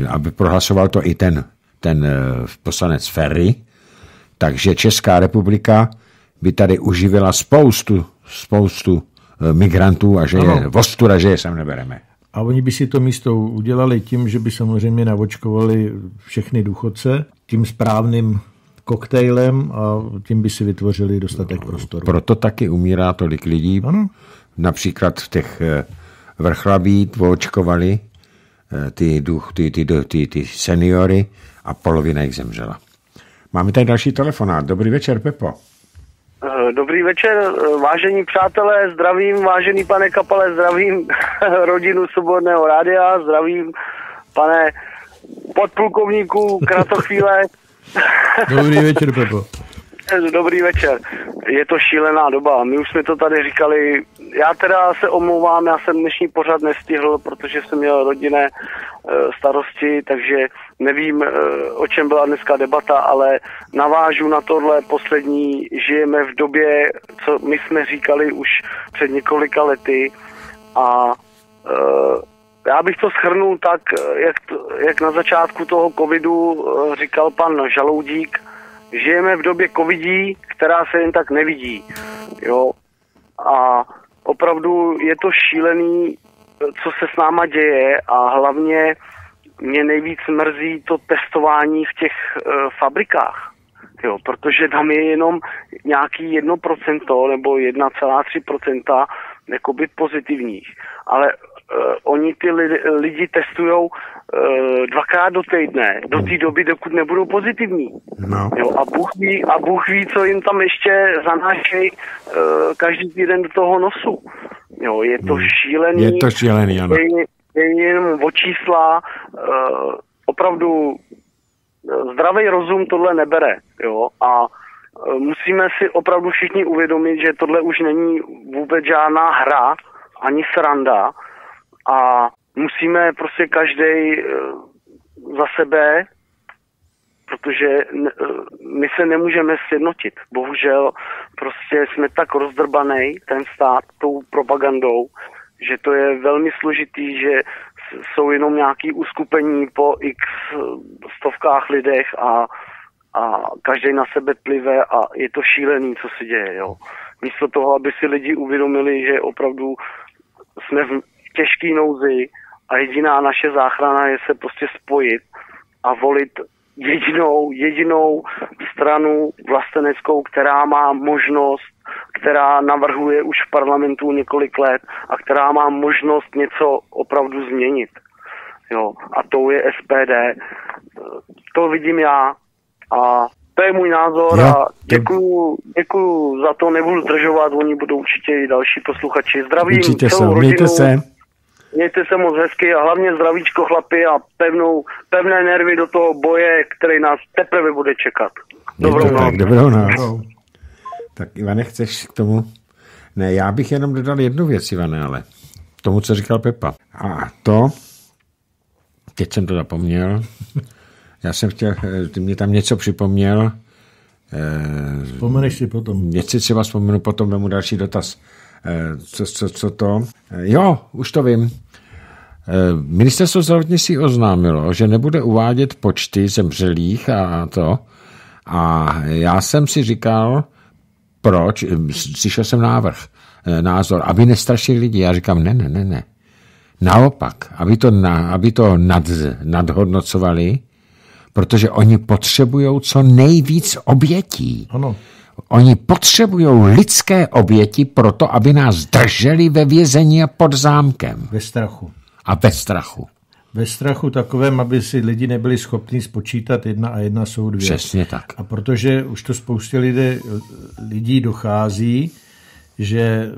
aby prohlasoval to i ten ten eh, poslanec Ferry, takže Česká republika by tady uživila spoustu, spoustu eh, migrantů a že ano. je vostuda, že je sem nebereme.
A oni by si to místo udělali tím, že by samozřejmě navočkovali všechny důchodce tím správným koktejlem a tím by si vytvořili dostatek prostoru.
Proto taky umírá tolik lidí. Ano. Například v těch eh, vrchlabí očkovali ty, duch, ty, ty, ty, ty, ty seniory a polovina jich zemřela. Máme tady další telefonát. Dobrý večer, Pepo.
Eh, dobrý večer, eh, vážení přátelé, zdravím, vážený pane Kapale, zdravím rodinu Svobodného rádia, zdravím pane podplukovníku Kratochvíle.
Dobrý večer, Pepo.
Dobrý večer. Je to šílená doba. My už jsme to tady říkali. Já teda se omlouvám, já jsem dnešní pořad nestihl, protože jsem měl rodinné eh, starosti, takže nevím, eh, o čem byla dneska debata, ale navážu na tohle poslední. Žijeme v době, co my jsme říkali už před několika lety a eh, já bych to schrnul tak, jak, jak na začátku toho covidu říkal pan Žaloudík, žijeme v době covidí, která se jen tak nevidí. Jo? A opravdu je to šílený, co se s náma děje a hlavně mě nejvíc mrzí to testování v těch uh, fabrikách. Jo, protože tam je jenom nějaký 1% nebo 1,3% jakoby pozitivních. Ale oni ty lidi, lidi testují uh, dvakrát do týdne, do té doby, dokud nebudou pozitivní. No. Jo, a, Bůh ví, a Bůh ví, co jim tam ještě zanášejí uh, každý týden do toho nosu. Jo, je to hmm. šílený.
Je to šílený, ano.
Je, je jenom o čísla, uh, opravdu zdravý rozum tohle nebere. Jo, a musíme si opravdu všichni uvědomit, že tohle už není vůbec žádná hra, ani sranda, a musíme prostě každý eh, za sebe, protože eh, my se nemůžeme sjednotit. Bohužel prostě jsme tak rozdrbaný, ten stát, tou propagandou, že to je velmi složitý, že jsou jenom nějaké uskupení po x stovkách lidech a, a každý na sebe plive a je to šílený, co se děje. Jo. Místo toho, aby si lidi uvědomili, že opravdu jsme v, těžké nouzi a jediná naše záchrana je se prostě spojit a volit jedinou, jedinou stranu vlasteneckou, která má možnost, která navrhuje už v parlamentu několik let a která má možnost něco opravdu změnit. Jo, a to je SPD. To vidím já a to je můj názor jo. a děkuju, děkuju za to, nebudu zdržovat, oni budou určitě i další posluchači. Zdravím
Určitě celou se, rodinu. se.
Mějte se moc hezky a hlavně zdravíčko chlapi a pevnou, pevné nervy do toho boje, který nás teprve bude čekat.
Dobrou noc. Tak, dobrou noc. Tak Ivane, chceš k tomu? Ne, já bych jenom dodal jednu věc, Ivane, ale tomu, co říkal Pepa. A to, teď jsem to zapomněl, Já jsem chtěl, ty mě tam něco připomněl.
Vzpomeneš si potom.
Něco třeba vzpomenu, potom vemu další dotaz. Co, co, co to? Jo, už to vím. Ministerstvo zdravotnictví oznámilo, že nebude uvádět počty zemřelých a to. A já jsem si říkal, proč, slyšel jsem návrh, názor, aby nestrašili lidi. Já říkám, ne, ne, ne, ne. Naopak, aby to, na, aby to nad, nadhodnocovali, protože oni potřebují co nejvíc obětí.
Ano.
Oni potřebují lidské oběti proto, aby nás drželi ve vězení a pod zámkem.
Ve strachu.
A ve strachu.
Ve strachu takovém, aby si lidi nebyli schopni spočítat jedna a jedna jsou dvě.
Přesně tak.
A protože už to spoustě lidé, lidí dochází, že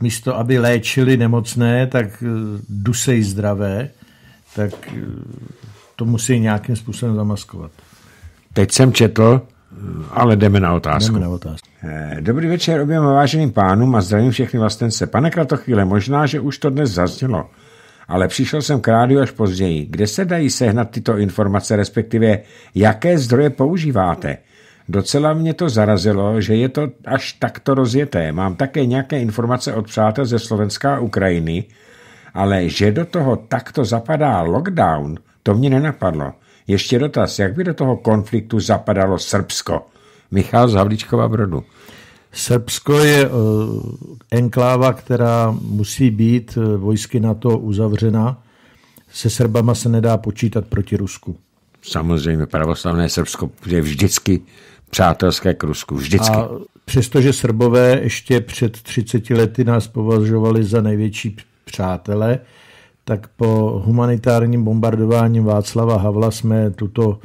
místo, aby léčili nemocné, tak eh, dusej zdravé, tak eh, to musí nějakým způsobem zamaskovat.
Teď jsem četl, ale jdeme na otázku.
Jdeme na otázku.
Eh, dobrý večer oběma váženým pánům a zdravím všechny vlastence. Pane Kratochvíle, možná, že už to dnes zaznělo, ale přišel jsem k rádiu až později. Kde se dají sehnat tyto informace, respektive jaké zdroje používáte? Docela mě to zarazilo, že je to až takto rozjeté. Mám také nějaké informace od přátel ze Slovenska a Ukrajiny, ale že do toho takto zapadá lockdown, to mě nenapadlo. Ještě dotaz, jak by do toho konfliktu zapadalo Srbsko? Michal z Havlíčkova Brodu.
Srbsko je uh, enkláva, která musí být uh, vojsky na to uzavřena. Se Srbama se nedá počítat proti Rusku.
Samozřejmě pravoslavné Srbsko je vždycky přátelské k Rusku. Vždycky. A
přestože Srbové ještě před 30 lety nás považovali za největší přátele, tak po humanitárním bombardování Václava Havla jsme tuto,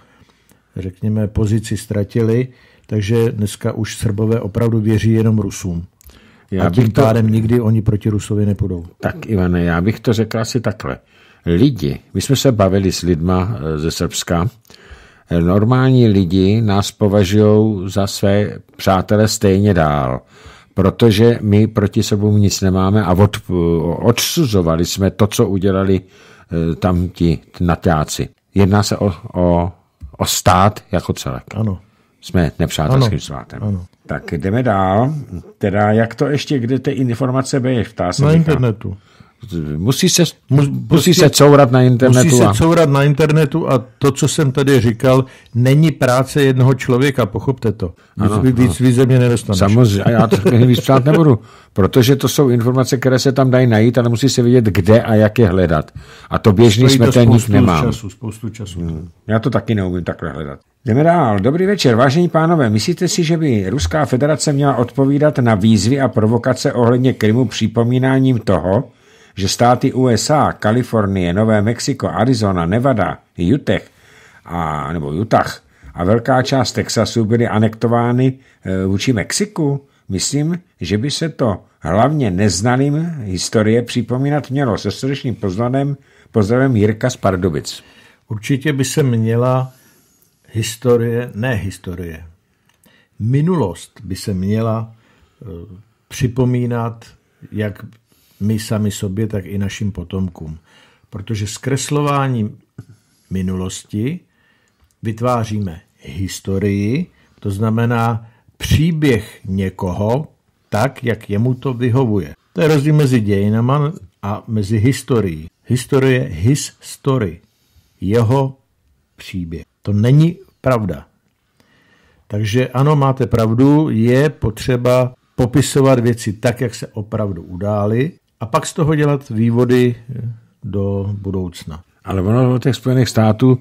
řekněme, pozici ztratili, takže dneska už Srbové opravdu věří jenom Rusům. Já a tím to... pádem nikdy oni proti Rusovi nepůjdou.
Tak Ivane, já bych to řekl asi takhle. Lidi, my jsme se bavili s lidma eh, ze Srbska, normální lidi nás považují za své přátele stejně dál, protože my proti sebou nic nemáme a od, odsuzovali jsme to, co udělali eh, tam ti natáci. Jedná se o, o, o stát jako celek.
Ano.
Jsme nepřátelským státem. Ano. Tak jdeme dál. Teda jak to ještě, kde ty informace beješ? Ptá
se Na internetu.
Musí se, musí prostě se courat na internetu.
Musí a... se courat na internetu a to, co jsem tady říkal, není práce jednoho člověka, pochopte to. Ano, víc, víc, víc ze mě nedostaneš.
Samozřejmě, já to víc psát nebudu, protože to jsou informace, které se tam dají najít, ale musí se vědět, kde a jak je hledat. A to běžný smrtelník nemá.
Času, spoustu času. Hmm.
Já to taky neumím takhle hledat. Jdeme dál. Dobrý večer, vážení pánové. Myslíte si, že by Ruská federace měla odpovídat na výzvy a provokace ohledně Krymu připomínáním toho, že státy USA, Kalifornie, Nové Mexiko, Arizona, Nevada, Utah a, nebo Utah a velká část Texasu byly anektovány e, vůči Mexiku, myslím, že by se to hlavně neznalým historie připomínat mělo se srdečným pozdravem, pozdravem Jirka z Pardubic.
Určitě by se měla historie, ne historie, minulost by se měla e, připomínat, jak my sami sobě, tak i našim potomkům. Protože zkreslováním minulosti vytváříme historii, to znamená příběh někoho tak, jak jemu to vyhovuje. To je rozdíl mezi dějinama a mezi historií. Historie his story, jeho příběh. To není pravda. Takže ano, máte pravdu, je potřeba popisovat věci tak, jak se opravdu udály a pak z toho dělat vývody do budoucna.
Ale ono od těch Spojených států,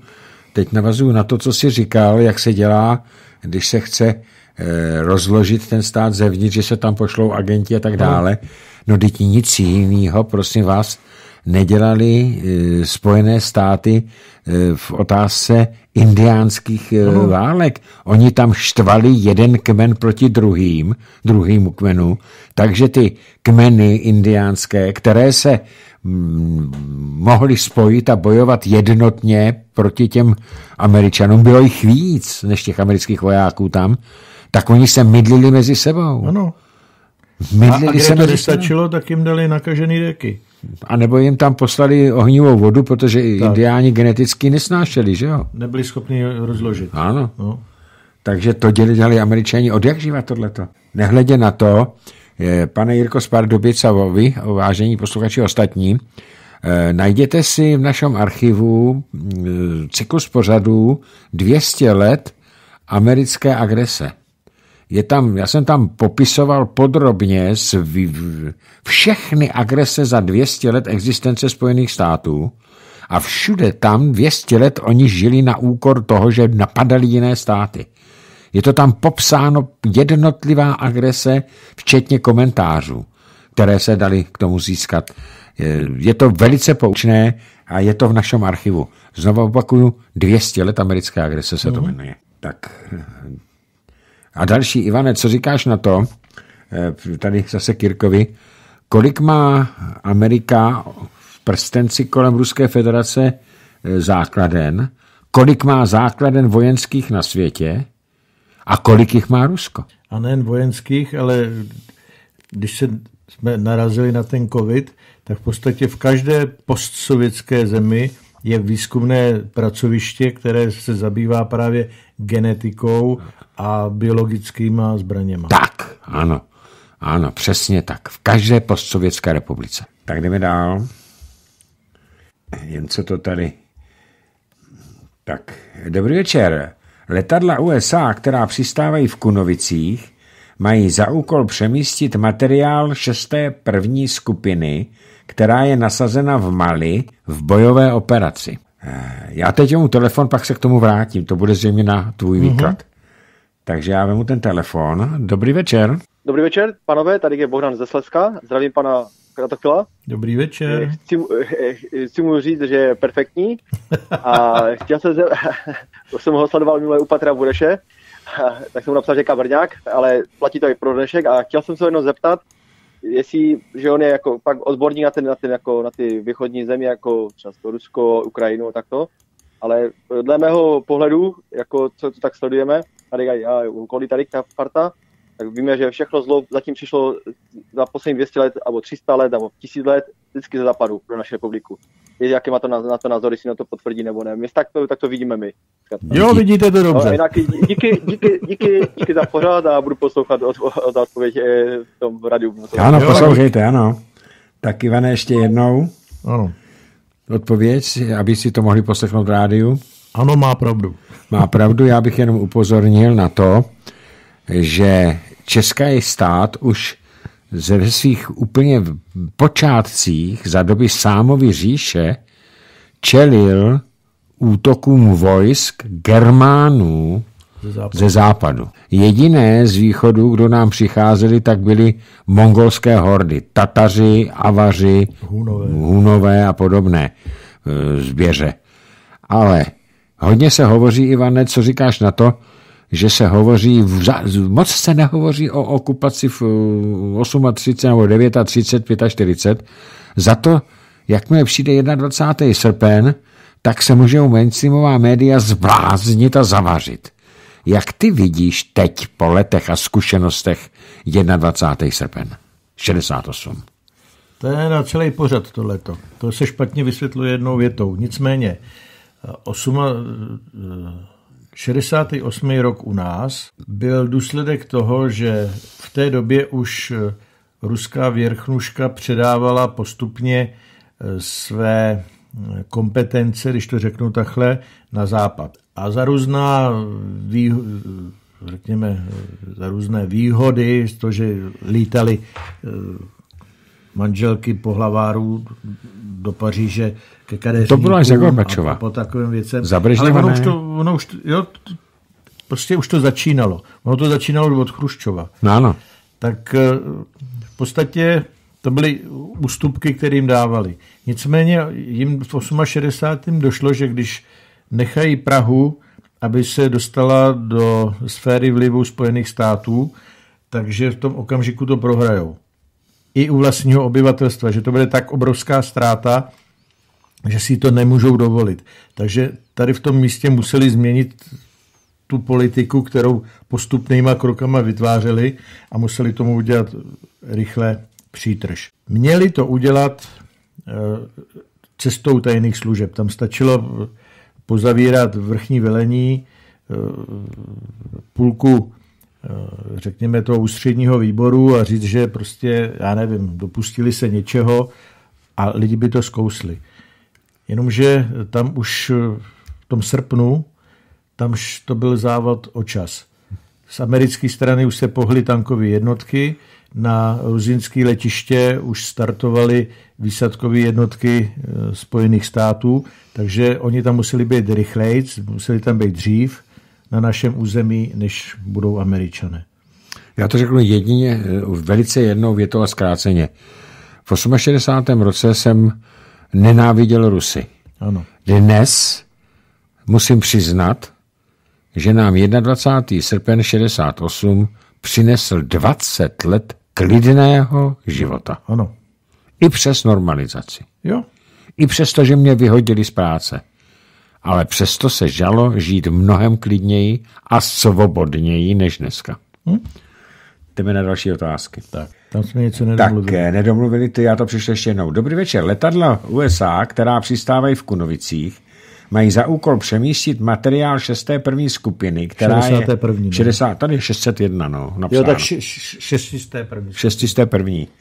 teď navazuju na to, co jsi říkal, jak se dělá, když se chce eh, rozložit ten stát zevnitř, že se tam pošlou agenti a tak dále. No teď nic jiného, prosím vás, nedělali eh, Spojené státy eh, v otázce indiánských no. válek. Oni tam štvali jeden kmen proti druhým, druhým kmenu, takže ty kmeny indiánské, které se mm, mohli spojit a bojovat jednotně proti těm Američanům, bylo jich víc než těch amerických vojáků tam, tak oni se mydlili mezi sebou.
Ano. Mydlili a, a kde se to nestačilo, tak jim dali nakažený deky.
A nebo jim tam poslali ohnivou vodu, protože tak. indiáni geneticky nesnášeli, že jo?
Nebyli schopni rozložit.
Ano. No. Takže to dělali američani od jak živa tohleto. Nehledě na to, pane Jirko Spardubic a vy, vážení posluchači ostatní, eh, najděte si v našem archivu mm, cyklus pořadů 200 let americké agrese. Je tam, já jsem tam popisoval podrobně všechny agrese za 200 let existence Spojených států a všude tam 200 let oni žili na úkor toho, že napadali jiné státy. Je to tam popsáno jednotlivá agrese, včetně komentářů, které se dali k tomu získat. Je to velice poučné a je to v našem archivu. Znovu opakuju, 200 let americké agrese se to mhm. jmenuje. Tak a další, Ivane, co říkáš na to, eh, tady zase Kirkovi, kolik má Amerika v prstenci kolem Ruské federace eh, základen, kolik má základen vojenských na světě a kolik jich má Rusko?
A nejen vojenských, ale když se jsme narazili na ten covid, tak v podstatě v každé postsovětské zemi je výzkumné pracoviště, které se zabývá právě genetikou a biologickýma zbraněma.
Tak, ano. Ano, přesně tak. V každé postsovětské republice. Tak jdeme dál. Jen co to tady... Tak, dobrý večer. Letadla USA, která přistávají v Kunovicích, mají za úkol přemístit materiál šesté první skupiny, která je nasazena v Mali v bojové operaci. Eh, já teď mu telefon, pak se k tomu vrátím. To bude zřejmě na tvůj mm-hmm. výklad. Takže já vemu ten telefon. Dobrý večer.
Dobrý večer, panové, tady je Bohdan ze Slezska. Zdravím pana Kratofila.
Dobrý večer.
Eh, chci, eh, chci mu říct, že je perfektní. A chtěl jsem, se, jsem ho sledoval minule u Patra Bureše, tak jsem mu napsal, že kabrňák, ale platí to i pro dnešek. A chtěl jsem se jenom zeptat, jestli, že on je jako pak odborník na, ten, na, ten, jako, na ty východní země, jako třeba Rusko, Ukrajinu a takto, ale dle mého pohledu, jako co to tak sledujeme, tady a okolí tady ta parta, tak víme, že všechno zlo zatím přišlo za poslední 200 let, nebo 300 let, nebo 1000 let, vždycky ze západu pro naši republiku. Je, jaké má to na, na to názor, jestli na to potvrdí nebo ne. My tak to, tak to vidíme my.
Jo, vidíte to dobře. No,
jinak, díky, díky, díky, díky za pořád a budu poslouchat od, od odpověď eh, v tom radiu.
Ano, poslouchejte, ano. Tak Ivane, ještě jednou.
Ano.
Odpověď, aby si to mohli poslechnout v rádiu.
Ano, má pravdu.
Má pravdu, já bych jenom upozornil na to, že Český stát už ze svých úplně počátcích za doby Sámovy říše čelil útokům vojsk Germánů ze západu. ze západu. Jediné z východu, kdo nám přicházeli, tak byly mongolské hordy. Tataři, Avaři, Hunové, Hunové a podobné e, zběře. Ale hodně se hovoří, Ivane, co říkáš na to, že se hovoří, moc se nehovoří o okupaci v 38 nebo 39, 45, za to, jakmile přijde 21. srpen, tak se můžou mainstreamová média zbláznit a zavařit. Jak ty vidíš teď po letech a zkušenostech 21. srpen 68?
To je na celý pořad tohleto. To se špatně vysvětluje jednou větou. Nicméně, 8, 68. rok u nás byl důsledek toho, že v té době už eh, ruská věrchnuška předávala postupně eh, své eh, kompetence, když to řeknu takhle, na západ. A za různá výho- řekněme, za různé výhody, to, že lítali manželky pohlavárů do Paříže ke kadeřníkům.
To bylo až za Gorbačova.
Po takovým věcem. Ale ono už to, ono už, jo, prostě už to začínalo. Ono to začínalo od Chruščova.
No, ano.
Tak eh, v podstatě to byly ústupky, které jim dávali. Nicméně jim v 68. došlo, že když nechají Prahu, aby se dostala do sféry vlivu Spojených států, takže v tom okamžiku to prohrajou i u vlastního obyvatelstva, že to bude tak obrovská ztráta, že si to nemůžou dovolit. Takže tady v tom místě museli změnit tu politiku, kterou postupnýma krokama vytvářeli a museli tomu udělat rychle přítrž. Měli to udělat cestou tajných služeb. Tam stačilo pozavírat vrchní velení půlku řekněme toho ústředního výboru a říct, že prostě, já nevím, dopustili se něčeho a lidi by to zkousli. Jenomže tam už v tom srpnu, tam to byl závod o čas. Z americké strany už se pohly tankové jednotky, na ruzinské letiště už startovaly výsadkové jednotky eh, Spojených států, takže oni tam museli být rychlejc, museli tam být dřív na našem území, než budou američané.
Já to řeknu jedině, eh, velice jednou větou a zkráceně. V 68. roce jsem nenáviděl Rusy.
Ano.
Dnes musím přiznat, že nám 21. srpen 68 přinesl 20 let klidného života.
Ano.
I přes normalizaci.
Jo.
I přesto, že mě vyhodili z práce. Ale přesto se žalo žít mnohem klidněji a svobodněji než dneska. Hm? Jdeme na další otázky.
Tak, tam jsme něco nedomluvili.
Tak, nedomluvili, ty, já to přišlo ještě jednou. Dobrý večer. Letadla USA, která přistávají v Kunovicích, mají za úkol přemístit materiál 6. první skupiny, která
61.
je... 60, tady je 601, no,
napsáno. Jo, tak 6. první.
601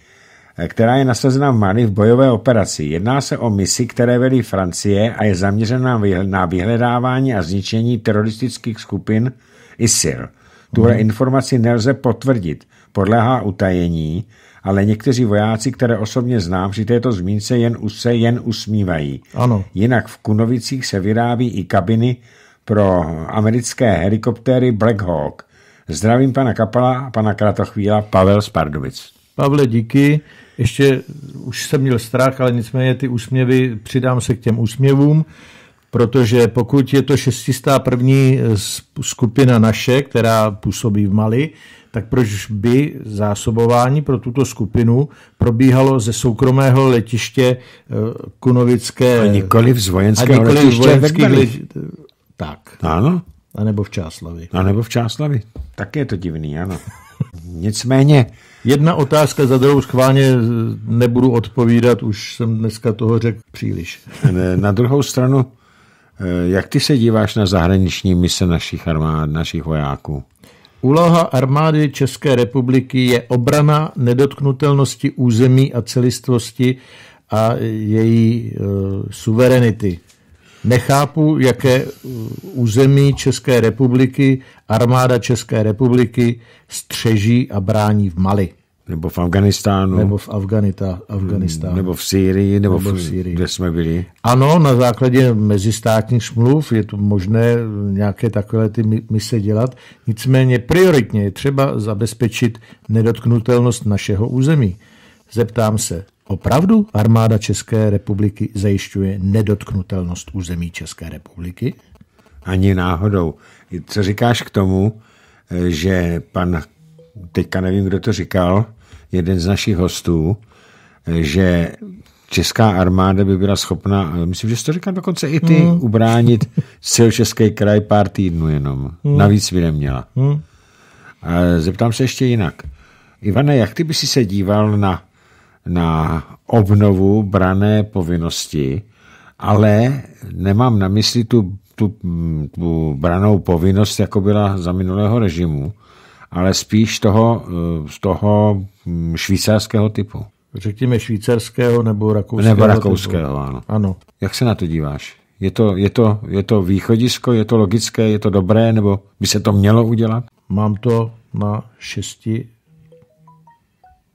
která je nasazena v Mali v bojové operaci. Jedná se o misi, které vedí Francie a je zaměřena na vyhledávání a zničení teroristických skupin ISIL. Tuhle hmm. informaci nelze potvrdit, podléhá utajení, ale někteří vojáci, které osobně znám, při této zmínce jen, se jen usmívají.
Ano.
Jinak v Kunovicích se vyrábí i kabiny pro americké helikoptéry Black Hawk. Zdravím pana Kapala a pana Kratochvíla, Pavel z Pardubic.
Pavle, díky. Ještě už jsem měl strach, ale nicméně ty úsměvy, přidám se k těm úsměvům, protože pokud je to 601. skupina naše, která působí v Mali, tak proč by zásobování pro tuto skupinu probíhalo ze soukromého letiště eh, Kunovické...
A nikoli z vojenského
a
letiště.
Vojenských leti... Tak.
Ano.
A nebo v Čáslavi.
A nebo v Čáslavi. Tak je to divný, ano. Nicméně...
Jedna otázka za druhou schválně nebudu odpovídat, už jsem dneska toho řekl příliš.
Na druhou stranu, eh, jak ty se díváš na zahraniční mise našich armád, našich vojáků?
Úloha armády České republiky je obrana nedotknutelnosti území a celistvosti a její uh, suverenity. Nechápu, jaké území České republiky armáda České republiky střeží a brání v Mali.
Nebo v Afganistánu.
Nebo v Afganita, Afganistánu.
Nebo v Sýrii, nebo, nebo v, v Sýrii. kde jsme byli.
Ano, na základě mezistátních smluv je to možné nějaké takové ty mise dělat. Nicméně prioritně je třeba zabezpečit nedotknutelnost našeho území. Zeptám se, opravdu armáda České republiky zajišťuje nedotknutelnost území České republiky?
Ani náhodou. Co říkáš k tomu, že pan, teďka nevím, kdo to říkal, jeden z našich hostů, že česká armáda by byla schopna, myslím, že jsi to říkal dokonce i ty, hmm. ubránit Český kraj pár týdnů jenom. Hmm. Navíc by neměla. Hmm. A zeptám se ještě jinak. Ivane, jak ty by si se díval na, na obnovu brané povinnosti, ale nemám na mysli tu, tu, tu branou povinnost, jako byla za minulého režimu, ale spíš toho, z toho mm, švýcarského typu.
Řekněme švýcarského nebo rakouského.
Nebo rakouského, typu. ano.
ano.
Jak se na to díváš? Je to, je, to, je to východisko, je to logické, je to dobré, nebo by se to mělo udělat?
Mám to na šesti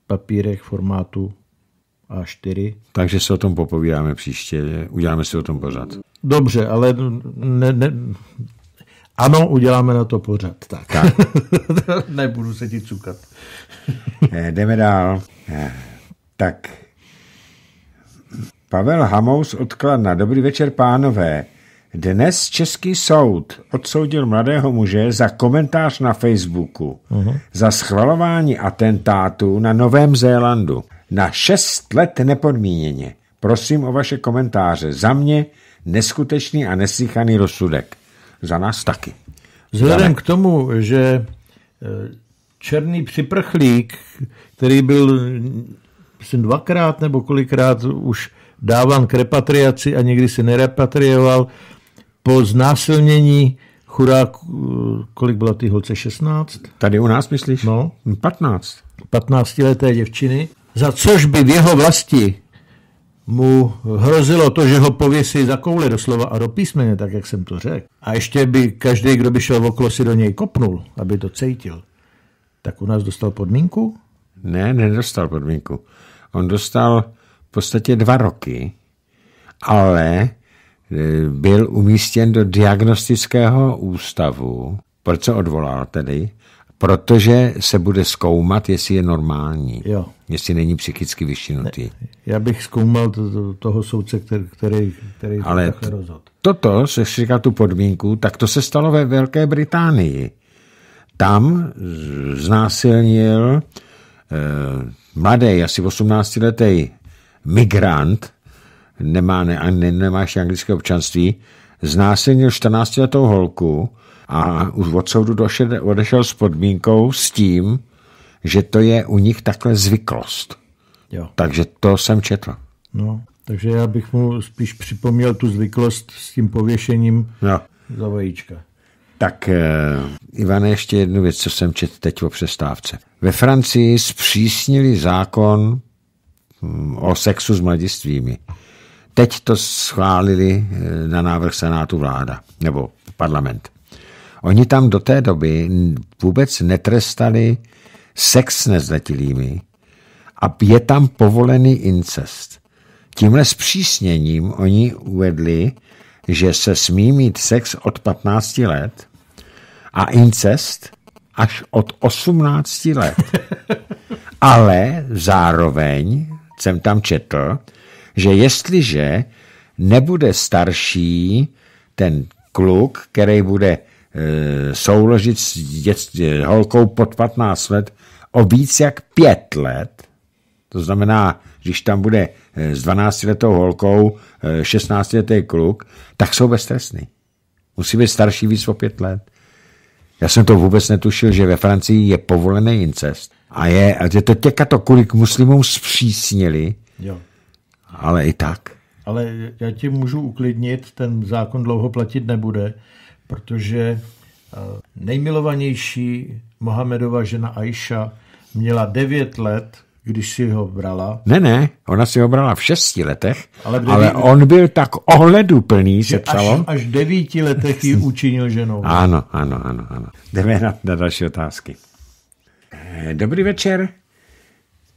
papírech formátu A4.
Takže se o tom popovídáme příště, uděláme si o tom pořád.
Dobře, ale ne, ne, ano, uděláme na to pořad. Tak. tak. Nebudu se ti cukat.
Eh, jdeme dál. Eh, tak. Pavel Hamous odkladna. Dobrý večer, pánové. Dnes Český soud odsoudil mladého muže za komentář na Facebooku uh-huh. za schvalování atentátu na Novém Zélandu na šest let nepodmíněně. Prosím o vaše komentáře. Za mě neskutečný a neslychaný rozsudek za nás taky.
Vzhledem k tomu, že e, černý připrchlík, který byl myslím dvakrát nebo kolikrát už dáván k repatriaci a někdy se nerepatrioval. Po znásilnění chudák, kolik bylo ty holce, 16?
Tady u nás myslíš?
No.
15.
15-leté děvčiny, za což by v jeho vlasti mu hrozilo to, že ho pověsí za koule doslova a do písmene, tak jak jsem to řekl. A ještě by každý, kdo by šel okolo, si do něj kopnul, aby to cítil. Tak u nás dostal podmínku?
Ne, nedostal podmínku. On dostal v podstatě dva roky, ale byl umístěn do diagnostického ústavu. Proč se odvolal tedy? Protože se bude zkoumat, jestli je normální.
Jo.
Jestli není psychicky vyšinutý. Ne,
já bych zkoumal to, to, toho soudce, který, který, který
Ale to rozhodl. Toto, se říká tu podmínku, tak to se stalo ve Velké Británii. Tam znásilnil eh, mladý, asi 18-letý migrant, nemá, ne, ne, nemá ještě anglické občanství, znásilnil 14-letou holku a už od soudu došel, odešel s podmínkou s tím, že to je u nich takhle zvyklost.
Jo.
Takže to jsem četl.
No, takže já bych mu spíš připomněl tu zvyklost s tím pověšením jo. za vajíčka.
Tak, uh, Ivane, ještě jednu věc, co jsem četl teď o přestávce. Ve Francii zpřísnili zákon hm, o sexu s mladistvými. Teď to schválili eh, na návrh Senátu vláda, nebo parlament. Oni tam do té doby vůbec netrestali sex s nezletilými a je tam povolený incest. Tímhle zpřísněním oni uvedli, že se smí mít sex od 15 let a incest až od 18 let. Ale zároveň jsem tam četl, že jestliže nebude starší ten kluk, který bude e, souložit s dět, holkou pod 15 let o víc jak 5 let, to znamená, když tam bude eh, s 12-letou holkou 16-letý eh, kluk, tak jsou beztrestný. Musí být starší víc o pět let. Já jsem to vůbec netušil, že ve Francii je povolený incest. A je, a že to těka to kvůli k muslimům zpřísnili,
jo.
Ale i tak.
Ale já ti můžu uklidnit, ten zákon dlouho platit nebude, protože eh, nejmilovanější Mohamedova žena Aisha měla 9 let když si ho brala.
Ne, ne, ona si ho brala v šesti letech, ale, deví... ale on byl tak ohleduplný, se psalo.
Až, až devíti letech ji učinil ženou.
Ano, ano, ano, ano. Jdeme na, na další otázky. Eh, dobrý večer.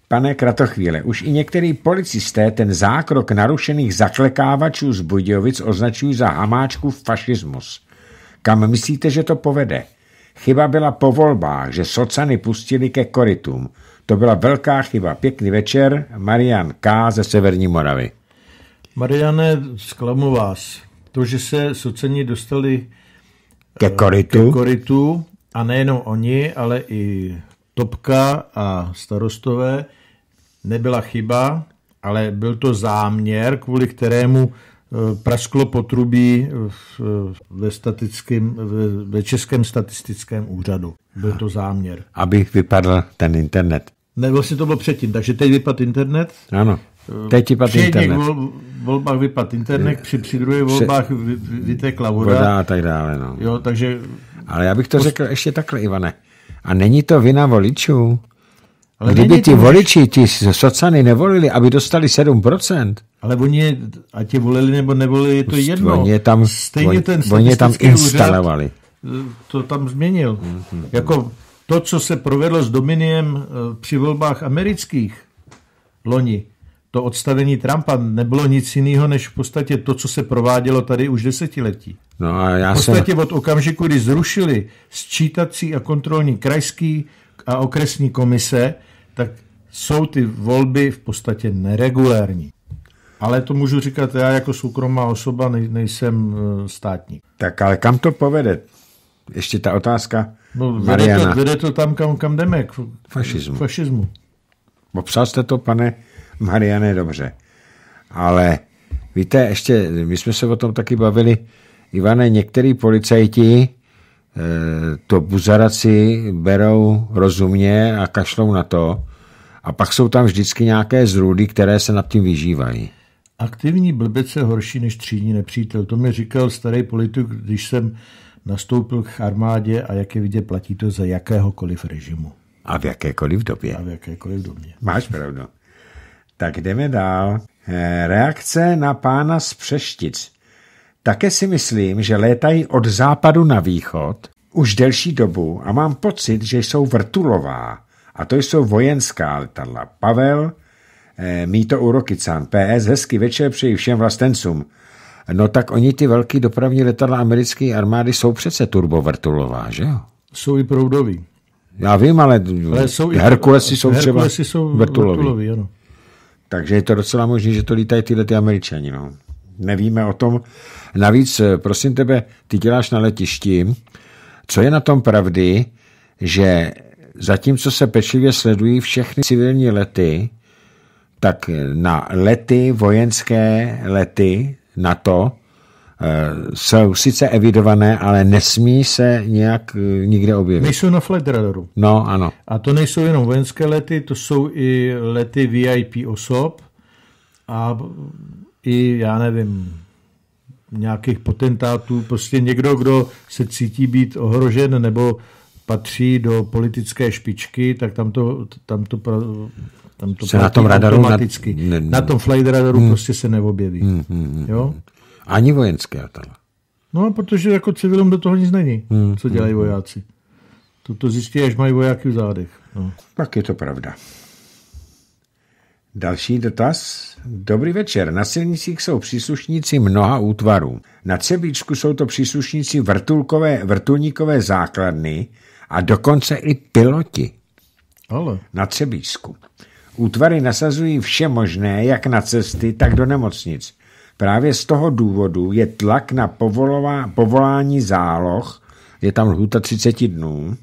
Pane Kratochvíle, už i některý policisté ten zákrok narušených zaklekávačů z Budějovic označují za hamáčku fašismus. Kam myslíte, že to povede? Chyba byla po volbách, že socany pustili ke korytům. To byla velká chyba. Pěkný večer, Marian K. ze Severní Moravy.
Mariane, zklamu vás. To, že se soceni dostali
ke eh, korytu.
ke korytu a nejenom oni, ale i Topka a starostové, nebyla chyba, ale byl to záměr, kvůli kterému eh, prasklo potrubí ve, statickém, ve, Českém statistickém úřadu. Byl to záměr.
Aby vypadl ten internet.
Ne, vlastně to bylo předtím, takže teď vypad internet.
Ano, teď vypad při internet.
Vol, volbách vypad internet, při, při druhých volbách vy, vytekla voda.
Voda a tak dále, no.
Jo, takže...
Ale já bych to řekl ještě takhle, Ivane. A není to vina voličů? Ale Kdyby ty voliči, ty socany nevolili, aby dostali 7%.
Ale oni, a ti volili nebo nevolili, je to jedno.
Oni je tam, Stejně oni, ten oni je tam instalovali.
Úřad, to tam změnil. Mm-hmm. Jako to, co se provedlo s Dominiem eh, při volbách amerických loni, to odstavení Trumpa nebylo nic jiného, než v podstatě to, co se provádělo tady už desetiletí.
No a já
v podstatě jsem... od okamžiku, kdy zrušili sčítací a kontrolní krajský a okresní komise, tak jsou ty volby v podstatě neregulární. Ale to můžu říkat já jako soukromá osoba, nej, nejsem eh, státní.
Tak ale kam to povede? Ještě ta otázka,
No, vede to, vede to tam, kam, kam jdeme, k
fašismu.
fašismu.
Popsal jste to, pane Mariane, dobře. Ale víte, ještě, my jsme se o tom taky bavili, Ivane, některý policajti e, to buzaraci berou rozumně a kašlou na to a pak jsou tam vždycky nějaké zrůdy, které se nad tím vyžívají.
Aktivní blbec je horší než třídní nepřítel. To mi říkal starý politik, když jsem nastoupil k armádě a jak je vidět, platí to za jakéhokoliv režimu.
A v jakékoliv době.
A v jakékoliv době.
Máš pravdu. Tak jdeme dál. Eh, reakce na pána z Přeštic. Také si myslím, že létají od západu na východ už delší dobu a mám pocit, že jsou vrtulová. A to jsou vojenská letadla. Pavel, eh, Míto Urokicán, PS, hezky večer přeji všem vlastencům. No tak oni ty velký dopravní letadla americké armády jsou přece turbovrtulová, že jo?
Jsou i proudový.
Já vím, ale, ale jsou Herkulesy jsou třeba jsou vrtulový. vrtulový ano. Takže je to docela možné, že to lítají tyhle ty američani. No. Nevíme o tom. Navíc, eh, prosím tebe, ty děláš na letišti. Co je na tom pravdy, že zatímco se pečlivě sledují všechny civilní lety, tak na lety, vojenské lety NATO, Eh, jsou sice evidované, ale nesmí se nějak eh, nikde objevit.
Nejsou na flight radaru.
No, ano.
A to nejsou jenom vojenské lety, to jsou i lety VIP osob a i, já nevím, nějakých potentátů, prostě někdo, kdo se cítí být ohrožen nebo patří do politické špičky, tak tam to, tam to, tam to
se na tom radaru
automaticky. Na, na tom flight radaru hmm. prostě se neobjeví. Hmm, hmm, hmm,
jo? Ani vojenské letadla.
No, protože jako civilům do toho nic není, hmm, co dělají hmm, vojáci. To, to zjistí, až mají vojáky v zádech. No.
Pak je to pravda. Další dotaz. Dobrý večer. Na silnicích jsou příslušníci mnoha útvarů. Na Třebíčku jsou to příslušníci vrtulkové, vrtulníkové základny a dokonce i piloti.
Ale.
Na Třebíčsku. Útvary nasazují vše možné, jak na cesty, tak do nemocnic. Právě z toho důvodu je tlak na povolová, povolání záloh, je tam lhůta 30 dnů,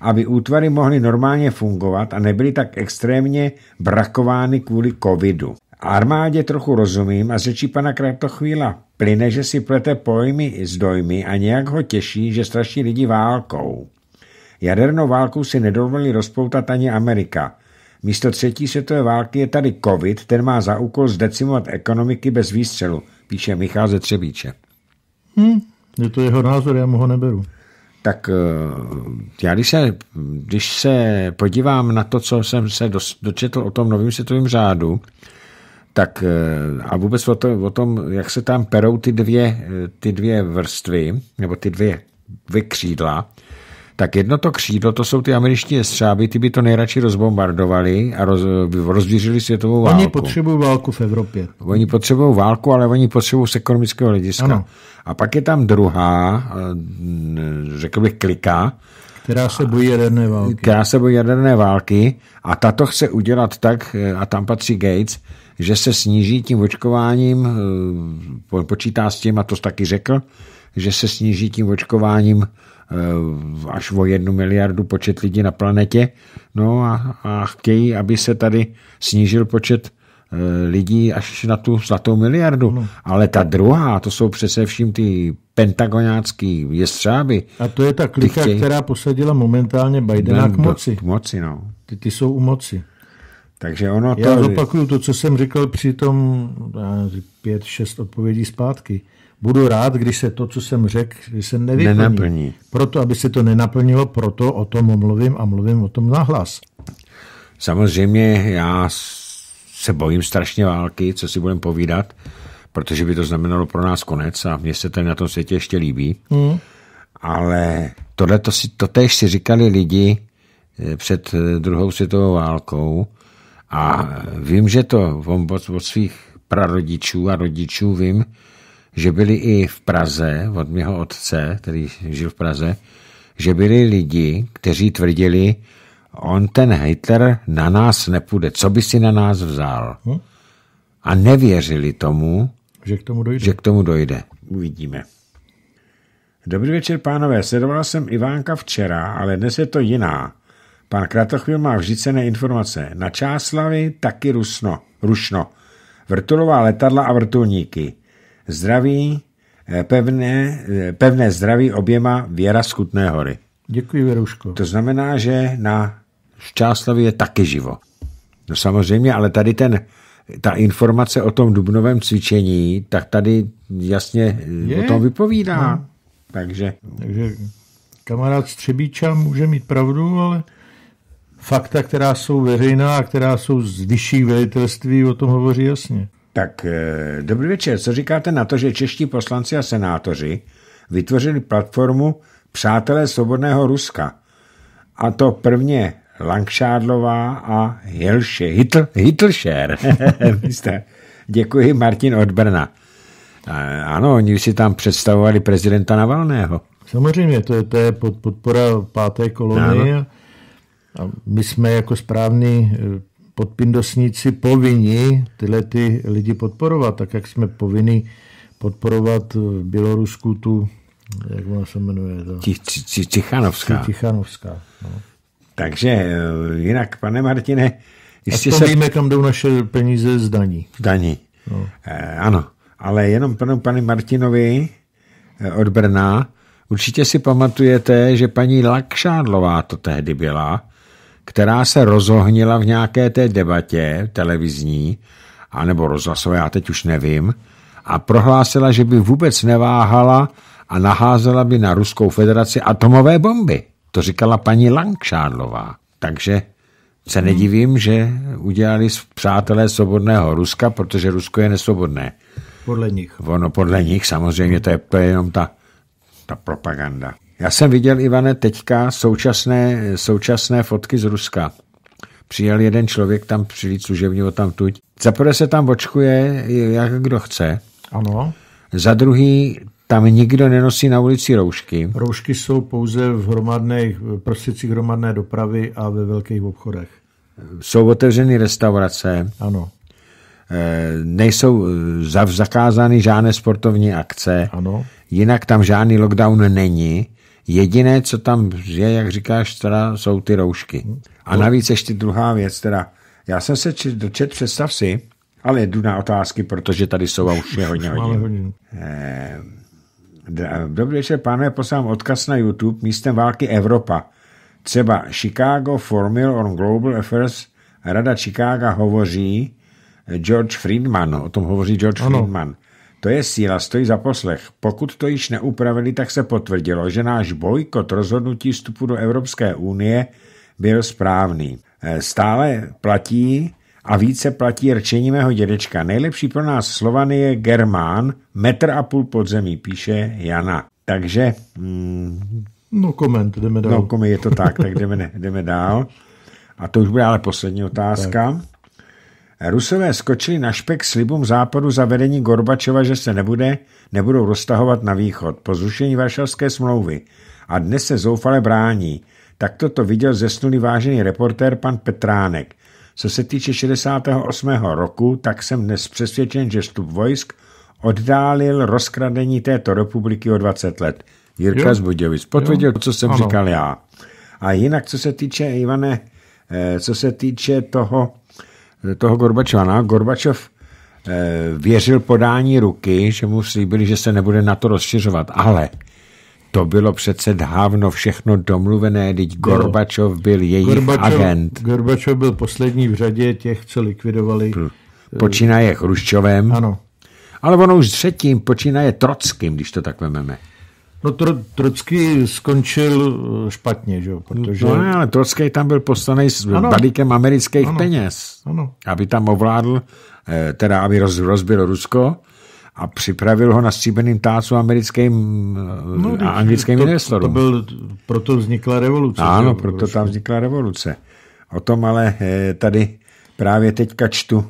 aby útvary mohly normálně fungovat a nebyly tak extrémně brakovány kvůli covidu. Armádě trochu rozumím a řečí pana Kratochvíla plyne, že si plete pojmy s dojmy a nějak ho těší, že straší lidi válkou. Jadernou válku si nedovolí rozpoutat ani Amerika. Místo třetí světové války je tady covid, ten má za úkol zdecimovat ekonomiky bez výstřelu, píše Michal ze Třebíče.
Hmm, je to jeho názor, já mu ho neberu.
Tak eh, já když se, když se podívám na to, co jsem se dočetl o tom novém světovém řádu, tak eh, a vůbec o, to, o tom, jak se tam perou ty dvě, eh, ty dvě vrstvy, nebo ty dvě, dvě křídla, tak jedno to křídlo, to jsou ty američtí jestřáby, ty by to nejradši rozbombardovali a roz, rozvířili světovou válku.
Oni potřebují válku v Evropě.
Oni potřebují válku, ale oni potřebují z ekonomického hlediska. Ano. A pak je tam druhá, eh, řekl bych klika,
která se bojí jaderné války.
Která se bojí jaderné války a tato chce udělat tak, eh, a tam patří Gates, že se sníží tím očkováním, eh, počítá s tím, a to taky řekl, že se sníží tím očkováním až o jednu miliardu počet lidí na planetě. No a, a chtějí, aby se tady snížil počet eh, lidí až na tu zlatou miliardu. No. Ale ta druhá, to jsou přece vším ty pentagonácký jestřáby.
A to je ta klika, chtějí... která posadila momentálně Bidena k moci.
K moci, no.
Ty, ty jsou u moci.
Takže ono to...
Já zopakuju to, co jsem říkal při tom pět, šest odpovědí zpátky budu rád, když se to, co jsem řekl, že se nevyplní. Nenaplní. Proto, aby se to nenaplnilo, proto o tom mluvím a mluvím o tom nahlas.
Samozřejmě já se bojím strašně války, co si budeme povídat, protože by to znamenalo pro nás konec a mně se ten na tom světě ještě líbí. Hmm. Ale tohle to si, to tež si říkali lidi eh, před eh, druhou světovou válkou a vím, že to od, od svých prarodičů a rodičů vím, že byli i v Praze, od mého otce, který žil v Praze, že byli lidi, kteří tvrdili, on ten Hitler na nás nepůjde, co by si na nás vzal. Hm? A nevěřili tomu,
že k tomu dojde.
Že k tomu dojde. Uvidíme. Dobrý večer, pánové. Sledovala jsem Ivánka včera, ale dnes je to jiná. Pan Kratochvil má vždycené informace. Na Čáslavy taky rusno, rušno. Vrtulová letadla a vrtulníky. Zdraví, eh, pevné, eh, pevné zdraví oběma Věra z Kutné hory.
Děkuji, Věruško.
To znamená, že na Šťáslavě je taky živo. No samozřejmě, ale tady ten ta informace o tom dubnovém cvičení, tak tady jasně je? o tom vypovídá. No. Takže...
Takže kamarád Střebíča může mít pravdu, ale fakta, která jsou veřejná a která jsou z vyšších velitelství, o tom hovoří jasně.
Tak eh, dobrý večer. Co říkáte na to, že čeští poslanci a senátoři vytvořili platformu Přátelé svobodného Ruska? A to prvně Langšádlová a Hilše, Hitl, Hitlšer. Děkuji, Martin od Brna. Ano, oni si tam představovali prezidenta Navalného.
Samozřejmě, to je, to je podpora páté kolony a, a my jsme jako správní eh, podpindosníci povinni tyhle ty lidi podporovat, tak jak jsme povinni podporovat v Bělorusku tu, jak ona se jmenuje? To?
Tichanovská.
Tichanovská, no.
Takže eh, jinak, pane Martine,
jistě se... víme, kam jdou naše peníze z daní.
Daní, no. eh, ano. Ale jenom panu panu Martinovi eh, od Brna, určitě si pamatujete, že paní Lakšádlová to tehdy byla, která se rozohnila v nějaké té debatě televizní, anebo rozhlasové, já teď už nevím, a prohlásila, že by vůbec neváhala a naházela by na Ruskou federaci atomové bomby. To říkala paní Langšádlová. Takže se hmm. nedivím, že udělali přátelé svobodného Ruska, protože Rusko je nesvobodné.
Podle nich.
Ono podle nich, samozřejmě, to je, to je jenom ta, ta propaganda. Já jsem viděl, Ivane, teďka současné, současné fotky z Ruska. Přijel jeden člověk tam přijít služebního tam tuď. Za prvé se tam očkuje, jak kdo chce.
Ano.
Za druhý, tam nikdo nenosí na ulici roušky.
Roušky jsou pouze v hromadných prostředcích hromadné dopravy a ve velkých obchodech.
Jsou otevřeny restaurace.
Ano.
Eh, nejsou eh, zakázány žádné sportovní akce.
Ano.
Jinak tam žádný lockdown není. Jediné, co tam je, jak říkáš, teda jsou ty roušky. A navíc ještě druhá věc, teda já jsem se dočet, představ si, ale jdu na otázky, protože tady jsou a už je hodně hodin. Eh, dobrý večer, pánové, poslám odkaz na YouTube místem války Evropa. Třeba Chicago Formula on Global Affairs, Rada Chicago hovoří, George Friedman, o tom hovoří George ano. Friedman. To je síla, stojí za poslech. Pokud to již neupravili, tak se potvrdilo, že náš bojkot rozhodnutí vstupu do Evropské unie byl správný. E, stále platí a více platí rčení mého dědečka. Nejlepší pro nás Slovany je Germán, metr a půl podzemí, píše Jana. Takže...
Mm, no koment, jdeme dál.
No koment, je to tak, tak jdeme, jdeme dál. A to už bude ale poslední otázka. Tak. Rusové skočili na špek slibům západu za vedení Gorbačova, že se nebude, nebudou roztahovat na východ po zrušení Varšavské smlouvy a dnes se zoufale brání. Tak toto viděl zesnulý vážený reportér pan Petránek. Co se týče 68. roku, tak jsem dnes přesvědčen, že vstup vojsk oddálil rozkradení této republiky o 20 let. Jirka jo. z Budějovic potvrdil, co jsem ano. říkal já. A jinak, co se týče, Ivane, eh, co se týče toho, toho Gorbačova. No, Gorbačov eh, věřil podání ruky, že mu slíbili, že se nebude na to rozšiřovat, ale to bylo přece dávno všechno domluvené, teď Gorbačov byl jejich Gorbačov, agent.
Gorbačov byl poslední v řadě těch, co likvidovali.
Počínaje Chruščovem.
Ano.
Ale ono už třetím počínaje Trockým, když to tak vememe.
No tro, Trocký skončil eh, špatně, že jo? Protože...
No ale Trocký tam byl poslaný s ano. balíkem amerických ano. peněz,
ano.
aby tam ovládl, eh, teda aby roz, rozbil Rusko a připravil ho na stříbeným tácu americkým eh, no, a anglickým to, investorům.
To byl, proto vznikla revoluce.
Ano, proto tam vznikla revoluce. O tom ale tady právě teďka čtu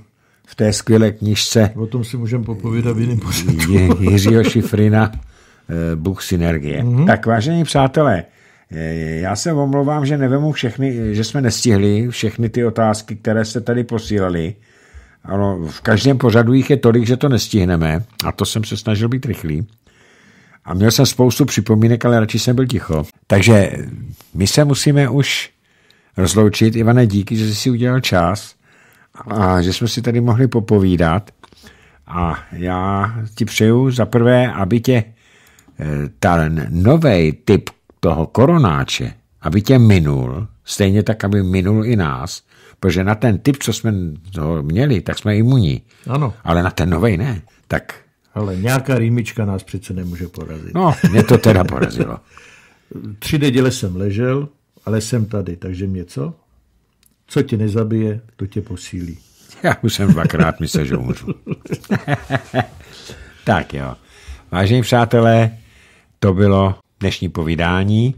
v té skvělé knižce.
O tom si můžeme popovídat v jiném pořadu.
Jiřího Šifrina Bůh synergie. Mm-hmm. Tak vážení přátelé, eh, já se omlouvám, že nevemu všechny, že jsme nestihli všechny ty otázky, které jste tady posílali. Ano, v každém pořadu jich je tolik, že to nestihneme a to jsem se snažil být rychlý. A měl jsem spoustu připomínek, ale radši jsem byl ticho. Takže my se musíme už rozloučit. Ivane, díky, že jsi si udělal čas a že jsme si tady mohli popovídat. A já ti přeju za prvé, aby tě ten nový typ toho koronáče, aby tě minul, stejně tak, aby minul i nás, Protože na ten typ, co jsme měli, tak jsme imunní.
Ano.
Ale na ten novej ne. Tak
ale nějaká rýmička nás přece nemůže porazit.
No, mě to teda porazilo.
Tři neděle jsem ležel, ale jsem tady, takže mě co? Co tě nezabije, to tě posílí.
Já už jsem dvakrát myslel, že umřu. tak jo. Vážení přátelé, to bylo dnešní povídání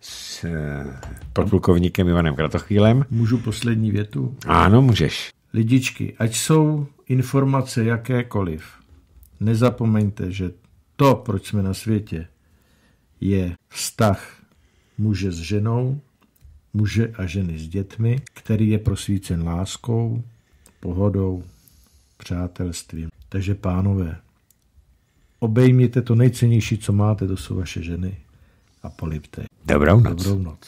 s eh, podplukovníkem Ivanem Kratochvílem.
Můžu poslední větu?
Ano, můžeš.
Lidičky, ať jsou informace jakékoliv, nezapomeňte, že to, proč jsme na světě, je vztah muže s ženou, muže a ženy s dětmi, který je prosvícen láskou, pohodou, přátelstvím. Takže pánové, obejměte to nejcennější, co máte, to jsou vaše ženy a polipte.
Dobrou noc.
Dobrou noc.